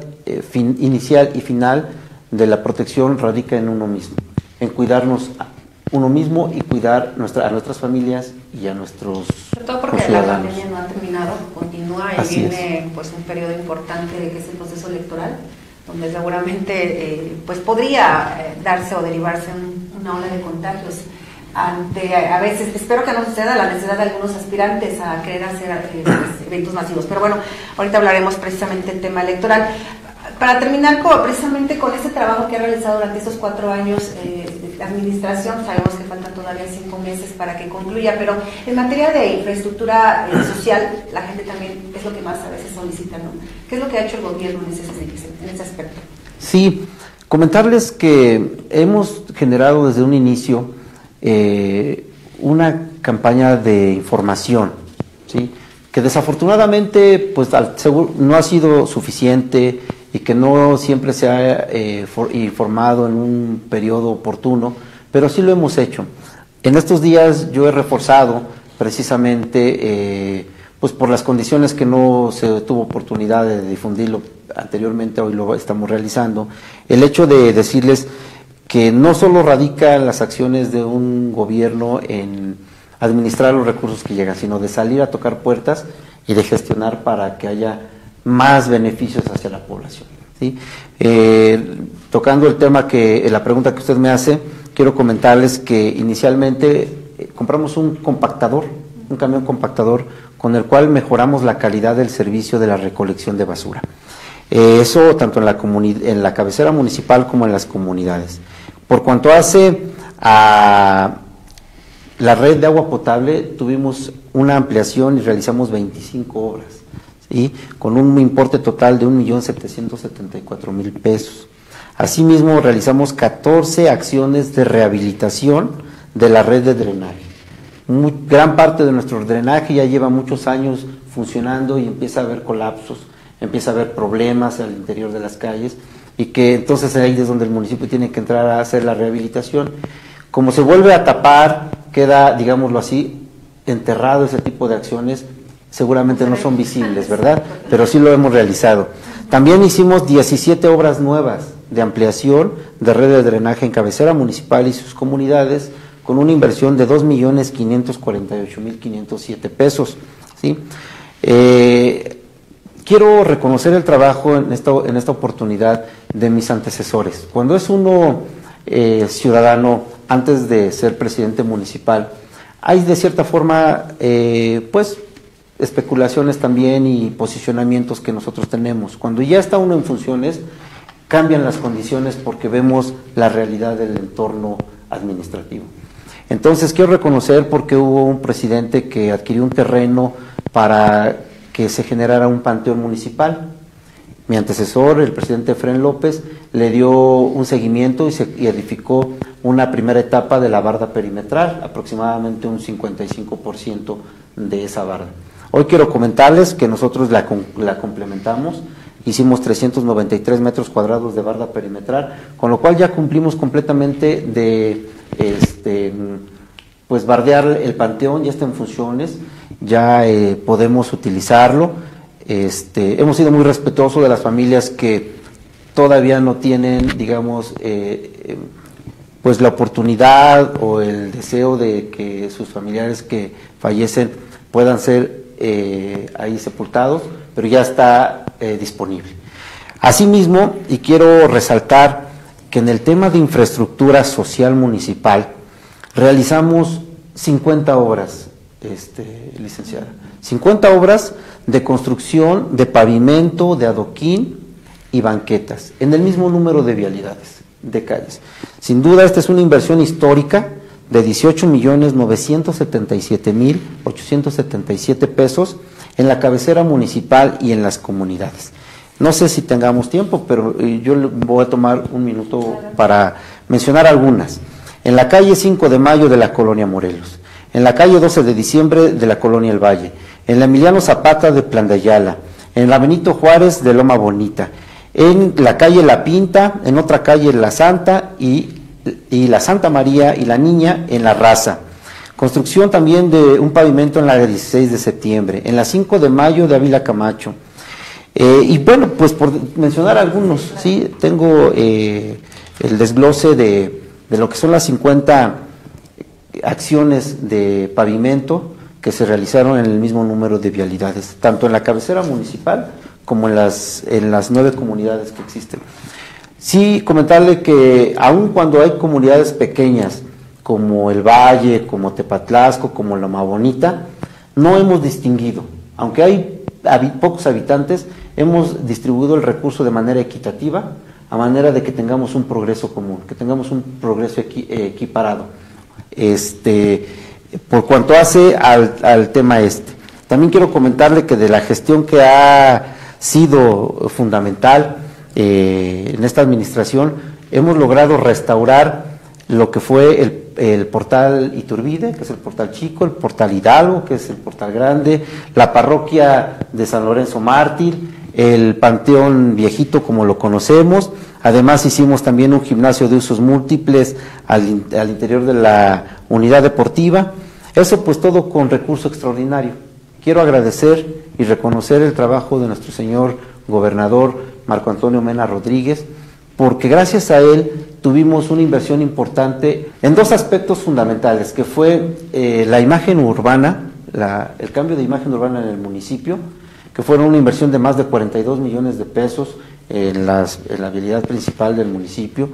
inicial y final de la protección radica en uno mismo, en cuidarnos a uno mismo y cuidar nuestra, a nuestras familias y a nuestros Sobre todo porque la pandemia no ha terminado, continúa y viene pues un periodo importante que es el proceso electoral, donde seguramente eh, pues podría eh, darse o derivarse una ola de contagios ante a veces, espero que no suceda la necesidad de algunos aspirantes a querer hacer eh, eventos masivos, pero bueno, ahorita hablaremos precisamente del tema electoral para terminar precisamente con ese trabajo que ha realizado durante estos cuatro años eh, de administración, sabemos que faltan todavía cinco meses para que concluya, pero en materia de infraestructura eh, social, la gente también es lo que más a veces solicita, ¿no? ¿Qué es lo que ha hecho el gobierno en ese, en ese aspecto? Sí, comentarles que hemos generado desde un inicio eh, una campaña de información, ¿sí? que desafortunadamente pues, al, no ha sido suficiente y que no siempre se ha eh, informado en un periodo oportuno, pero sí lo hemos hecho. En estos días yo he reforzado precisamente, eh, pues por las condiciones que no se tuvo oportunidad de difundirlo anteriormente, hoy lo estamos realizando, el hecho de decirles que no solo radica las acciones de un gobierno en administrar los recursos que llegan, sino de salir a tocar puertas y de gestionar para que haya más beneficios hacia la población. ¿sí? Eh, tocando el tema que la pregunta que usted me hace, quiero comentarles que inicialmente eh, compramos un compactador, un camión compactador con el cual mejoramos la calidad del servicio de la recolección de basura. Eh, eso tanto en la, en la cabecera municipal como en las comunidades. Por cuanto hace a la red de agua potable, tuvimos una ampliación y realizamos 25 obras con un importe total de 1.774.000 pesos. Asimismo, realizamos 14 acciones de rehabilitación de la red de drenaje. gran parte de nuestro drenaje ya lleva muchos años funcionando y empieza a haber colapsos, empieza a haber problemas al interior de las calles y que entonces ahí es donde el municipio tiene que entrar a hacer la rehabilitación. Como se vuelve a tapar, queda, digámoslo así, enterrado ese tipo de acciones, seguramente no son visibles, ¿verdad? Pero sí lo hemos realizado. También hicimos 17 obras nuevas de ampliación de red de drenaje en cabecera municipal y sus comunidades con una inversión de 2.548.507 pesos. ¿sí? Eh, quiero reconocer el trabajo en esta, en esta oportunidad de mis antecesores. Cuando es uno eh, ciudadano antes de ser presidente municipal, hay de cierta forma, eh, pues, especulaciones también y posicionamientos que nosotros tenemos. Cuando ya está uno en funciones, cambian las condiciones porque vemos la realidad del entorno administrativo. Entonces quiero reconocer porque hubo un presidente que adquirió un terreno para que se generara un panteón municipal. Mi antecesor, el presidente Fren López, le dio un seguimiento y, se, edificó una primera etapa de la barda perimetral, aproximadamente un 55% de esa barda. Hoy quiero comentarles que nosotros la, complementamos, hicimos 393 metros cuadrados de barda perimetral, con lo cual ya cumplimos completamente de este, pues bardear el panteón, ya está en funciones, ya eh, podemos utilizarlo. Este, hemos sido muy respetuosos de las familias que todavía no tienen, digamos, eh, pues la oportunidad o el deseo de que sus familiares que fallecen puedan ser eh, ahí sepultados, pero ya está eh, disponible. Asimismo, y quiero resaltar que en el tema de infraestructura social municipal realizamos 50 obras, este, licenciada, 50 obras de construcción de pavimento, de adoquín y banquetas, en el mismo número de vialidades, de calles. Sin duda, esta es una inversión histórica de 18 millones 977 mil 877 pesos en la cabecera municipal y en las comunidades. No sé si tengamos tiempo, pero eh, yo voy a tomar un minuto para mencionar algunas. En la calle 5 de mayo de la colonia Morelos, en la calle 12 de diciembre de la colonia El Valle, en la Emiliano Zapata de Plan de Ayala, en la Benito Juárez de Loma Bonita, en la calle La Pinta, en otra calle La Santa y, la Santa María y la Niña en La Raza. Construcción también de un pavimento en la 16 de septiembre, en la 5 de mayo de Ávila Camacho. Eh, y bueno, pues por mencionar algunos, sí, tengo eh, el desglose de, de lo que son las 50 acciones de pavimento que se realizaron en el mismo número de vialidades, tanto en la cabecera municipal como en las, en las nueve comunidades que existen. Sí, comentarle que aun cuando hay comunidades pequeñas, como el Valle, como Tepatlasco, como Loma Bonita, no hemos distinguido, aunque hay pocos habitantes, hemos distribuido el recurso de manera equitativa, a manera de que tengamos un progreso común, que tengamos un progreso equiparado, este, por cuanto hace al, al tema este. También quiero comentarle que de la gestión que ha sido fundamental eh, en esta administración, hemos logrado restaurar lo que fue el, portal Iturbide, que es el portal chico, el portal Hidalgo, que es el portal grande, la parroquia de San Lorenzo Mártir, el Panteón Viejito como lo conocemos, además hicimos también un gimnasio de usos múltiples al, al interior de la unidad deportiva, eso pues todo con recurso extraordinario. Quiero agradecer y reconocer el trabajo de nuestro señor gobernador Marco Antonio Mena Rodríguez, porque gracias a él tuvimos una inversión importante en dos aspectos fundamentales, que fue eh, la imagen urbana, el cambio de imagen urbana en el municipio, que fueron una inversión de más de 42 millones de pesos en, en la habilidad principal del municipio,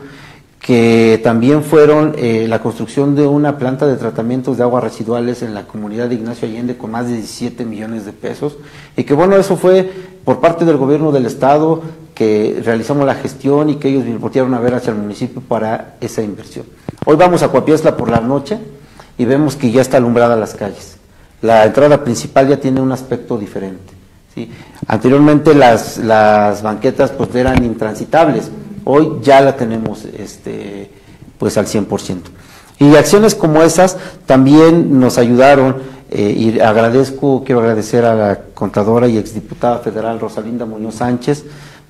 que también fueron eh, la construcción de una planta de tratamientos de aguas residuales en la comunidad de Ignacio Allende con más de 17 millones de pesos y que bueno, eso fue por parte del gobierno del estado que realizamos la gestión y que ellos voltearon a ver hacia el municipio para esa inversión. Hoy vamos a Coapiesla por la noche y vemos que ya está alumbrada las calles. La entrada principal ya tiene un aspecto diferente. ¿sí? Anteriormente las, las banquetas pues eran intransitables Hoy ya la tenemos este, pues al 100%. Y acciones como esas también nos ayudaron eh, y agradezco, quiero agradecer a la contadora y exdiputada federal Rosalinda Muñoz Sánchez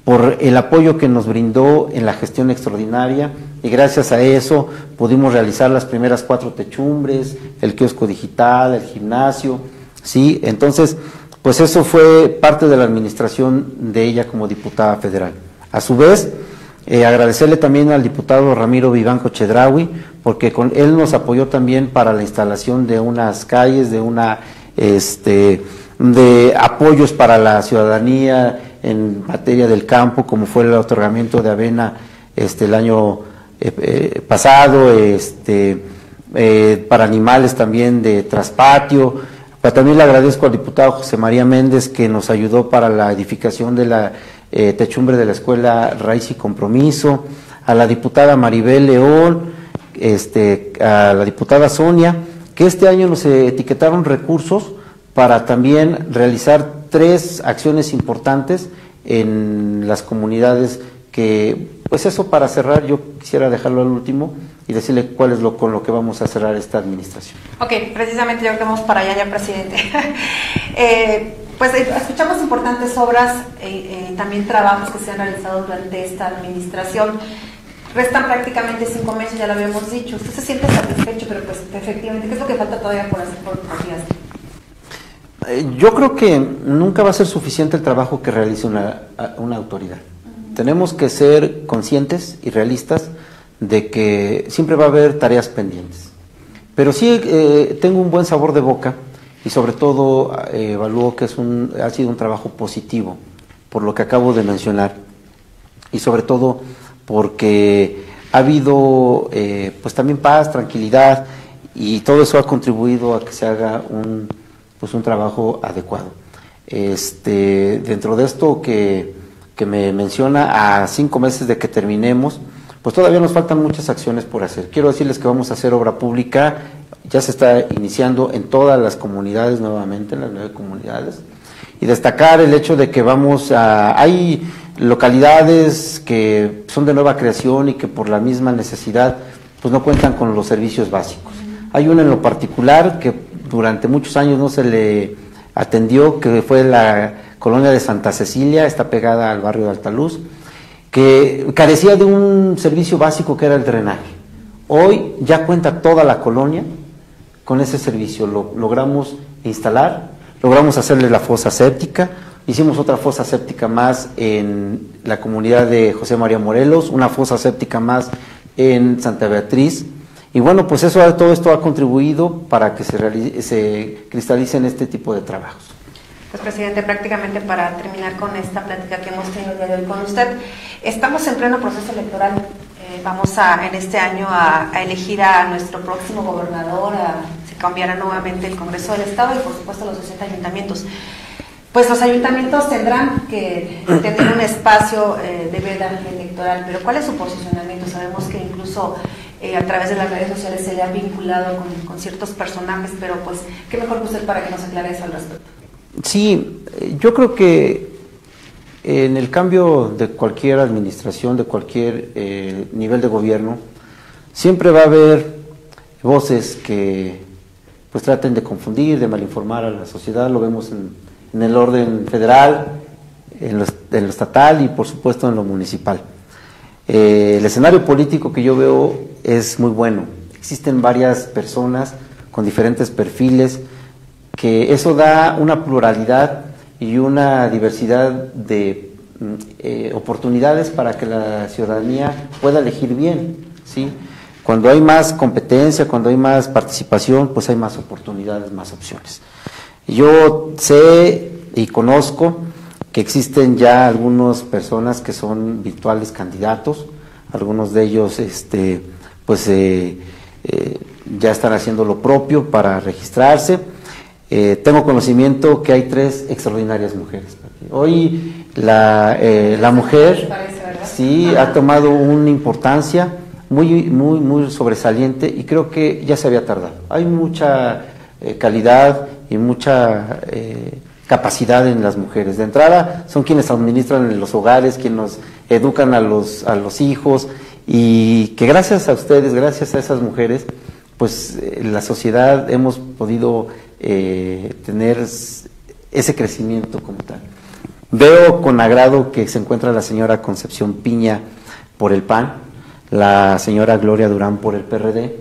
por el apoyo que nos brindó en la gestión extraordinaria y gracias a eso pudimos realizar las primeras cuatro techumbres, el kiosco digital, el gimnasio, ¿sí? Entonces, pues eso fue parte de la administración de ella como diputada federal. A su vez, eh, agradecerle también al diputado Ramiro Vivanco Chedraui, porque con él nos apoyó también para la instalación de unas calles, de una este, de apoyos para la ciudadanía en materia del campo, como fue el otorgamiento de avena este, el año eh, eh, pasado, este, para animales también de traspatio. también le agradezco al diputado José María Méndez que nos ayudó para la edificación de la eh, techumbre de la Escuela Raíz y Compromiso, a la diputada Maribel León, este, a la diputada Sonia, que este año nos etiquetaron recursos para también realizar tres acciones importantes en las comunidades que, pues eso para cerrar, yo quisiera dejarlo al último y decirle cuál es lo con lo que vamos a cerrar esta administración. Ok, precisamente ya que vamos para allá ya, presidente. eh, pues eh, escuchamos importantes obras, eh, también trabajos que se han realizado durante esta administración. Restan prácticamente cinco meses, ya lo habíamos dicho. Usted se siente satisfecho, pero pues efectivamente, ¿qué es lo que falta todavía por hacer por días? Yo creo que nunca va a ser suficiente el trabajo que realice una, una autoridad. Tenemos que ser conscientes y realistas de que siempre va a haber tareas pendientes. Pero sí eh, tengo un buen sabor de boca y sobre todo eh, evalúo que es un, ha sido un trabajo positivo por lo que acabo de mencionar y sobre todo porque ha habido eh, pues también paz, tranquilidad y todo eso ha contribuido a que se haga un, pues un trabajo adecuado. Este, dentro de esto que, que me menciona, a cinco meses de que terminemos, pues todavía nos faltan muchas acciones por hacer. Quiero decirles que vamos a hacer obra pública, ya se está iniciando en todas las comunidades nuevamente, en las nueve comunidades, y destacar el hecho de que vamos a... Hay localidades que son de nueva creación y que por la misma necesidad pues no cuentan con los servicios básicos. Hay una en lo particular que durante muchos años no se le atendió, que fue la colonia de Santa Cecilia, está pegada al barrio de Altaluz, que carecía de un servicio básico que era el drenaje. Hoy ya cuenta toda la colonia con ese servicio, lo logramos instalar, logramos hacerle la fosa séptica, hicimos otra fosa séptica más en la comunidad de José María Morelos, una fosa séptica más en Santa Beatriz, y bueno, pues eso todo esto ha contribuido para que se, se cristalicen este tipo de trabajos. Pues presidente, prácticamente para terminar con esta plática que hemos tenido el día de hoy con usted, estamos en pleno proceso electoral. Eh, vamos a en este año a, elegir a nuestro próximo gobernador, se cambiará nuevamente el Congreso del Estado y por supuesto los 60 ayuntamientos. Pues los ayuntamientos tendrán que tener un espacio eh, de veda electoral, pero ¿cuál es su posicionamiento? Sabemos que incluso eh, a través de las redes sociales se le ha vinculado con, ciertos personajes, pero pues, ¿qué mejor que usted para que nos aclare eso al respecto? Sí, yo creo que en el cambio de cualquier administración, de cualquier eh, nivel de gobierno, siempre va a haber voces que pues traten de confundir, de malinformar a la sociedad, lo vemos en, el orden federal, en en lo estatal y por supuesto en lo municipal. Eh, el escenario político que yo veo es muy bueno. Existen varias personas con diferentes perfiles, que eso da una pluralidad y una diversidad de mm, eh, oportunidades para que la ciudadanía pueda elegir bien. ¿sí? Cuando hay más competencia, cuando hay más participación, pues hay más oportunidades, más opciones. Yo sé y conozco que existen ya algunas personas que son virtuales candidatos, algunos de ellos este, pues eh, eh, ya están haciendo lo propio para registrarse. Eh, tengo conocimiento que hay tres extraordinarias mujeres. Hoy la, la mujer sí ha tomado una importancia muy, muy, muy sobresaliente y creo que ya se había tardado. Hay mucha calidad y mucha capacidad en las mujeres. De entrada, son quienes administran los hogares, quienes educan a los, a los hijos y que gracias a ustedes, gracias a esas mujeres, pues eh, la sociedad hemos podido eh, tener ese crecimiento como tal. Veo con agrado que se encuentra la señora Concepción Piña por el PAN, la señora Gloria Durán por el PRD.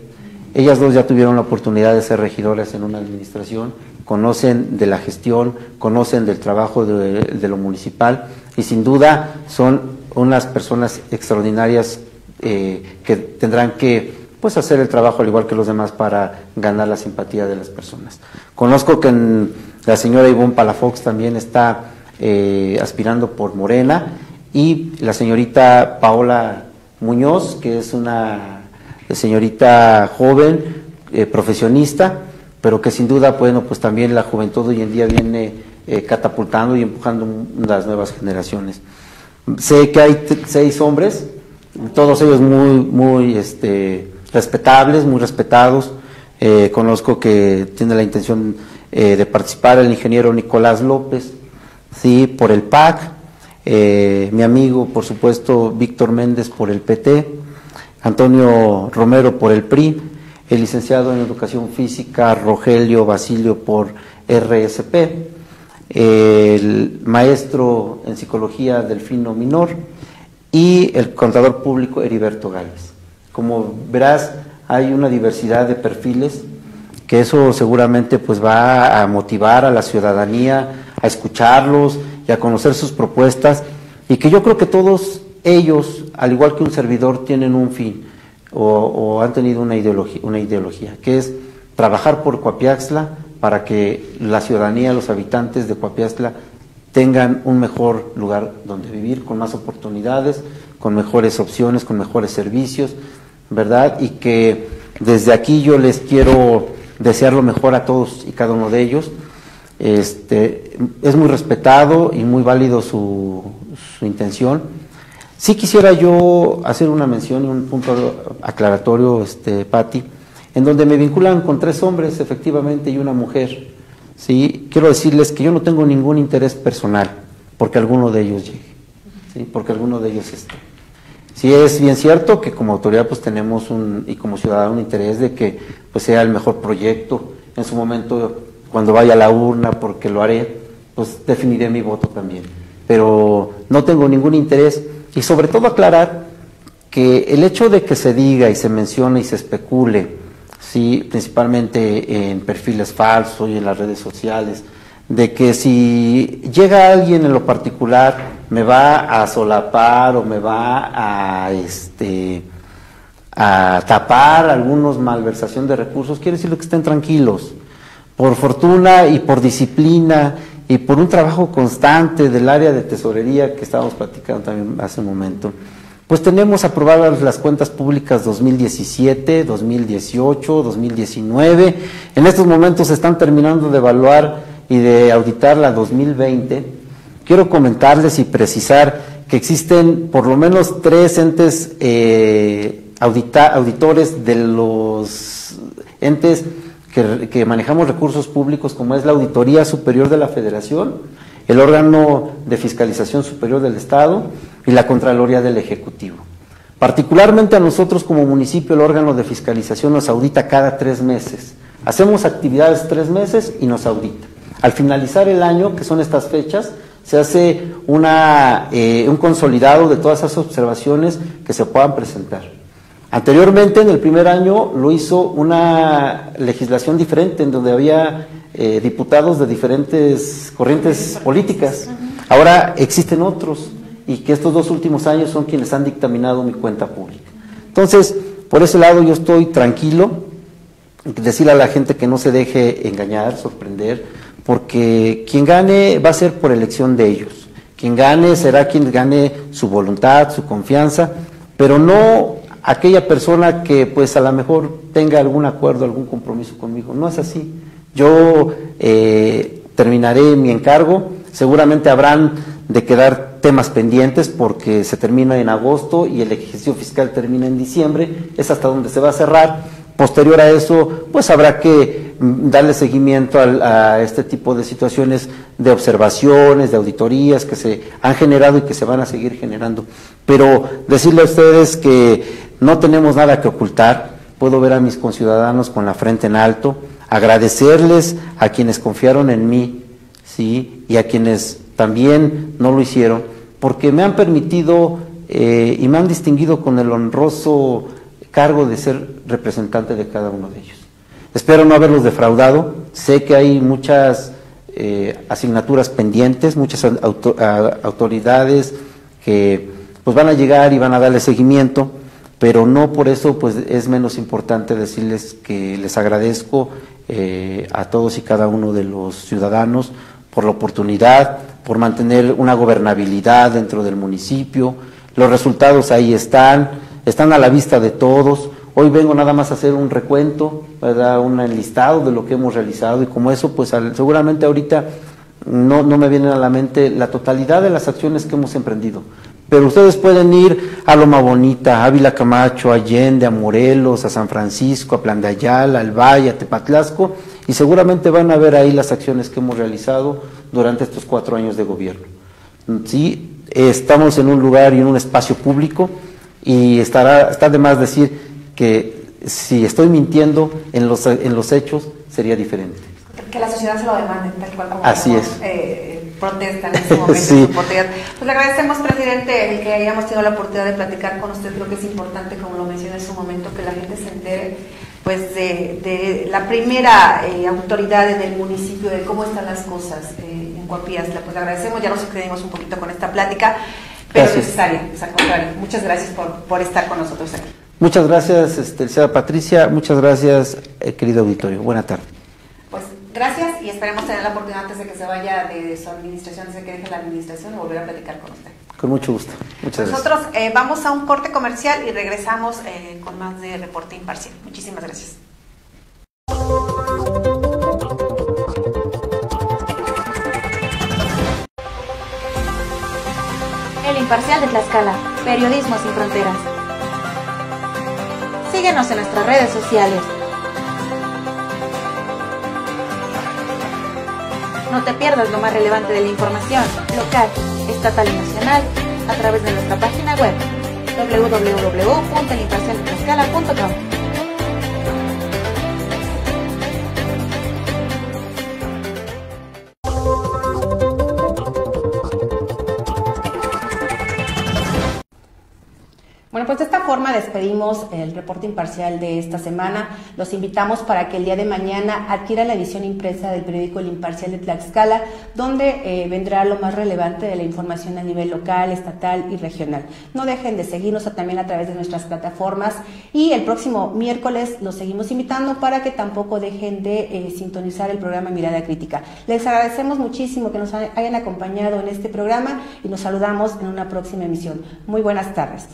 Ellas dos ya tuvieron la oportunidad de ser regidoras en una administración conocen de la gestión, conocen del trabajo de, lo municipal y sin duda son unas personas extraordinarias eh, que tendrán que pues hacer el trabajo al igual que los demás para ganar la simpatía de las personas. Conozco que la señora Ivonne Palafox también está eh, aspirando por Morena y la señorita Paola Muñoz, que es una señorita joven, eh, profesionista, pero que sin duda, bueno, pues también la juventud hoy en día viene eh, catapultando y empujando las nuevas generaciones. Sé que hay seis hombres, todos ellos muy, muy este, respetables, muy respetados. Eh, conozco que tiene la intención eh, de participar el ingeniero Nicolás López, sí, por el PAC, mi amigo, por supuesto, Víctor Méndez por el PT, Antonio Romero por el PRI, el licenciado en Educación Física Rogelio Basilio por RSP, el maestro en psicología Delfino Minor y el contador público Heriberto Gálvez. Como verás, hay una diversidad de perfiles que eso seguramente pues va a motivar a la ciudadanía a escucharlos y a conocer sus propuestas y que yo creo que todos ellos, al igual que un servidor, tienen un fin o, han tenido una ideología, una ideología, que es trabajar por Coapiaxla para que la ciudadanía, los habitantes de Coapiaxla tengan un mejor lugar donde vivir, con más oportunidades, con mejores opciones, con mejores servicios, ¿verdad? Y que desde aquí yo les quiero desear lo mejor a todos y cada uno de ellos. Este, es muy respetado y muy válido su, su intención. Sí quisiera yo hacer una mención y un punto aclaratorio, este, Patti, en donde me vinculan con tres hombres, efectivamente, y una mujer. ¿sí? Quiero decirles que yo no tengo ningún interés personal porque alguno de ellos llegue, ¿sí? porque alguno de ellos esté. Sí es bien cierto que como autoridad pues tenemos un, y como ciudadano un interés de que pues sea el mejor proyecto. En su momento, cuando vaya a la urna, porque lo haré, pues definiré mi voto también. Pero no tengo ningún interés y sobre todo aclarar que el hecho de que se diga y se mencione y se especule, sí, principalmente en perfiles falsos y en las redes sociales, de que si llega alguien en lo particular me va a solapar o me va a este a tapar algunos malversación de recursos, quiere decir que estén tranquilos. Por fortuna y por disciplina y por un trabajo constante del área de tesorería que estábamos platicando también hace un momento, pues tenemos aprobadas las cuentas públicas 2017, 2018, 2019. En estos momentos se están terminando de evaluar y de auditar la 2020, quiero comentarles y precisar que existen por lo menos tres entes eh, auditores de los entes que, que, manejamos recursos públicos, como es la Auditoría Superior de la Federación, el órgano de fiscalización superior del Estado y la Contraloría del Ejecutivo. Particularmente a nosotros como municipio, el órgano de fiscalización nos audita cada tres meses. Hacemos actividades tres meses y nos audita. Al finalizar el año, que son estas fechas, se hace eh, un consolidado de todas esas observaciones que se puedan presentar. Anteriormente, en el primer año, lo hizo una legislación diferente, en donde había eh, diputados de diferentes corrientes políticas. Ahora existen otros, y que estos dos últimos años son quienes han dictaminado mi cuenta pública. Entonces, por ese lado yo estoy tranquilo, decirle a la gente que no se deje engañar, sorprender, porque quien gane va a ser por elección de ellos. Quien gane será quien gane su voluntad, su confianza, pero no aquella persona que pues a lo mejor tenga algún acuerdo, algún compromiso conmigo. No es así. Yo eh, terminaré mi encargo, seguramente habrán de quedar temas pendientes porque se termina en agosto y el ejercicio fiscal termina en diciembre, es hasta donde se va a cerrar Posterior a eso, pues habrá que darle seguimiento a, este tipo de situaciones de observaciones, de auditorías que se han generado y que se van a seguir generando. Pero decirle a ustedes que no tenemos nada que ocultar, puedo ver a mis conciudadanos con la frente en alto, agradecerles a quienes confiaron en mí, ¿sí? Y a quienes también no lo hicieron, porque me han permitido eh, y me han distinguido con el honroso cargo de ser representante de cada uno de ellos. Espero no haberlos defraudado. Sé que hay muchas eh, asignaturas pendientes, muchas autoridades que pues van a llegar y van a darle seguimiento, pero no por eso pues es menos importante decirles que les agradezco eh, a todos y cada uno de los ciudadanos por la oportunidad, por mantener una gobernabilidad dentro del municipio. Los resultados ahí están están a la vista de todos. Hoy vengo nada más a hacer un recuento, ¿verdad? un enlistado de lo que hemos realizado y como eso, pues seguramente ahorita no, me viene a la mente la totalidad de las acciones que hemos emprendido. Pero ustedes pueden ir a Loma Bonita, a Ávila Camacho, a Allende, a Morelos, a San Francisco, a Plan de Ayala, al Valle, a Tepatlasco, y seguramente van a ver ahí las acciones que hemos realizado durante estos cuatro años de gobierno. Sí, estamos en un lugar y en un espacio público y estará, está de más decir que si estoy mintiendo en los, en los hechos sería diferente. que la sociedad se lo demande, tal cual como Así es. Eh, protestan en su momento. sí. Pues le agradecemos, presidente, el que hayamos tenido la oportunidad de platicar con usted. Creo que es importante, como lo mencioné en su momento, que la gente se entere pues de, de la primera eh, autoridad en el municipio de cómo están las cosas eh, en Guapías. Pues le agradecemos, ya nos excedimos un poquito con esta plática, pero es necesaria, es al contrario. Muchas gracias por, por estar con nosotros aquí. Muchas gracias, este, señora Patricia. Muchas gracias, eh, querido auditorio. Buena tarde. Pues gracias y esperemos tener la oportunidad antes de que se vaya de su administración, antes de que deje la administración, de volver a platicar con usted. Con mucho gusto. Muchas Nosotros eh, vamos a un corte comercial y regresamos eh, con más de reporte imparcial. Muchísimas gracias. El Imparcial de Tlaxcala, Periodismo sin Fronteras. Síguenos en nuestras redes sociales. No te pierdas lo más relevante de la información local, estatal y nacional a través de nuestra página web www.elimparcialdetlaxcala.com. forma despedimos el reporte imparcial de esta semana. Los invitamos para que el día de mañana adquieran la edición impresa del periódico El Imparcial de Tlaxcala, donde eh, vendrá lo más relevante de la información a nivel local, estatal y regional. No dejen de seguirnos también a través de nuestras plataformas y el próximo miércoles los seguimos invitando para que tampoco dejen de eh, sintonizar el programa Mirada Crítica. Les agradecemos muchísimo que nos hayan acompañado en este programa y nos saludamos en una próxima emisión. Muy buenas tardes.